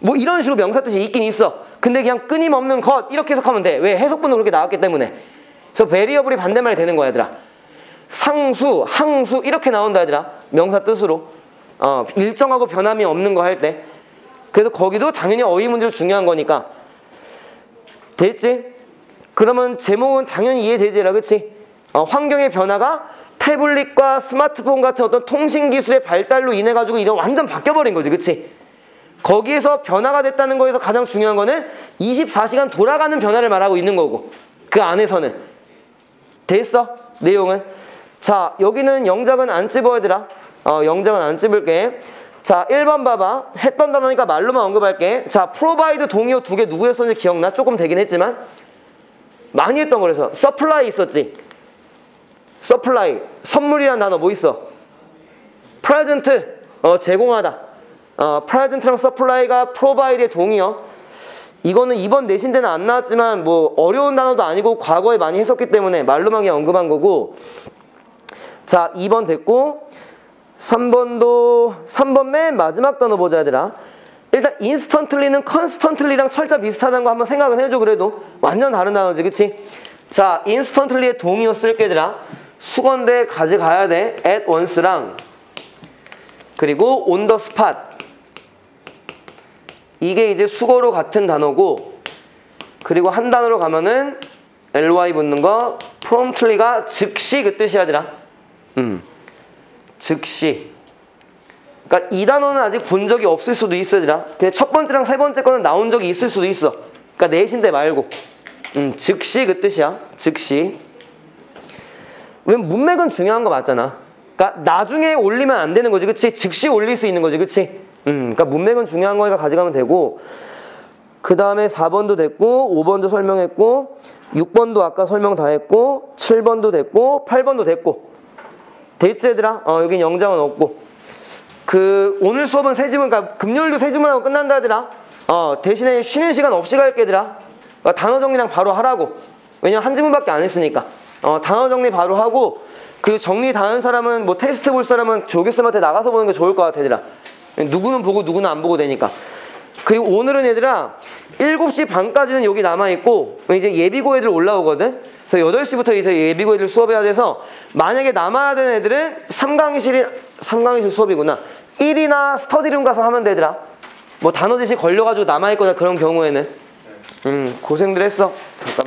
뭐 이런 식으로 명사 뜻이 있긴 있어. 근데 그냥 끊임없는 것 이렇게 해석하면 돼왜? 해석문도 그렇게 나왔기 때문에. 그래서 베리어블이 반대말이 되는 거야 얘들아. 상수, 항수 이렇게 나온다 얘들아. 명사 뜻으로. 어, 일정하고 변함이 없는 거 할 때. 그래서 거기도 당연히 어휘 문제로 중요한 거니까. 됐지? 그러면 제목은 당연히 이해되지라 그치? 어, 환경의 변화가 태블릿과 스마트폰 같은 어떤 통신 기술의 발달로 인해 가지고 이런 완전 바뀌어 버린 거지 그치? 거기에서 변화가 됐다는 거에서 가장 중요한 거는 24시간 돌아가는 변화를 말하고 있는 거고 그 안에서는 됐어? 내용은 자 여기는 영작은 안 집어 얘들아 어, 영작은 안 집을게 자 1번 봐봐 했던 단어니까 말로만 언급할게 자 provide 동의어 두 개 누구였었는지 기억나? 조금 되긴 했지만 많이 했던 거라서 supply 있었지. 서플라이 선물이란 단어 뭐 있어? present 어, 제공하다. 어, present랑 supply가 provide의 동의어 이거는 이번 내신 때는 안 나왔지만 뭐 어려운 단어도 아니고 과거에 많이 했었기 때문에 말로만 그냥 언급한 거고. 자 2번 됐고 3번도 3번 맨 마지막 단어 보자 얘들아 일단 인스턴틀리는 컨스턴틀리랑 철자 비슷하다는 거 한번 생각은 해줘 그래도. 완전 다른 단어지 그치? 자 인스턴틀리의 동의어 쓸게 얘들아. 수건대 가져가야 돼 at once랑. 그리고 on the spot. 이게 이제 수거로 같은 단어고 그리고 한 단어로 가면은 ly 붙는 거 promptly가 즉시 그 뜻이야 얘들아. 음. 즉시 그러니까 이 단어는 아직 본 적이 없을 수도 얘들아 근데 첫 번째랑 세 번째 거는 나온 적이 있을 수도 있어. 그러니까 내신대 말고. 음 즉시 그 뜻이야. 즉시. 왜 문맥은 중요한 거 맞잖아. 그러니까 나중에 올리면 안 되는 거지. 그치? 즉시 올릴 수 있는 거지. 그치? 음 그러니까 문맥은 중요한 거니까 가져가면 되고. 그 다음에 4번도 됐고 5번도 설명했고 6번도 아까 설명 다 했고 7번도 됐고 8번도 됐고. 됐지 얘들아? 어 여긴 영장은 없고 그 오늘 수업은 세 지문 그러니까 금요일도 세 지문하고 끝난다 얘들아 어 대신에 쉬는 시간 없이 갈게 얘들아 어, 단어 정리랑 바로 하라고. 왜냐면 한 지문밖에 안 했으니까. 어 단어 정리 바로 하고 그리고 정리 다한 사람은 뭐 테스트 볼 사람은 조교쌤한테 나가서 보는 게 좋을 것 같아 얘들아 누구는 보고 누구는 안 보고 되니까. 그리고 오늘은 얘들아 7시 반까지는 여기 남아있고 이제 예비고 애들 올라오거든? 그래서 8시부터 이제 예비고 애들 수업해야 돼서 만약에 남아야 되는 애들은 3강의실 3강의실 수업이구나. 1이나 스터디룸 가서 하면 되더라 뭐 단어 제시 걸려가지고 남아있거나 그런 경우에는. 음 고생들 했어. 잠깐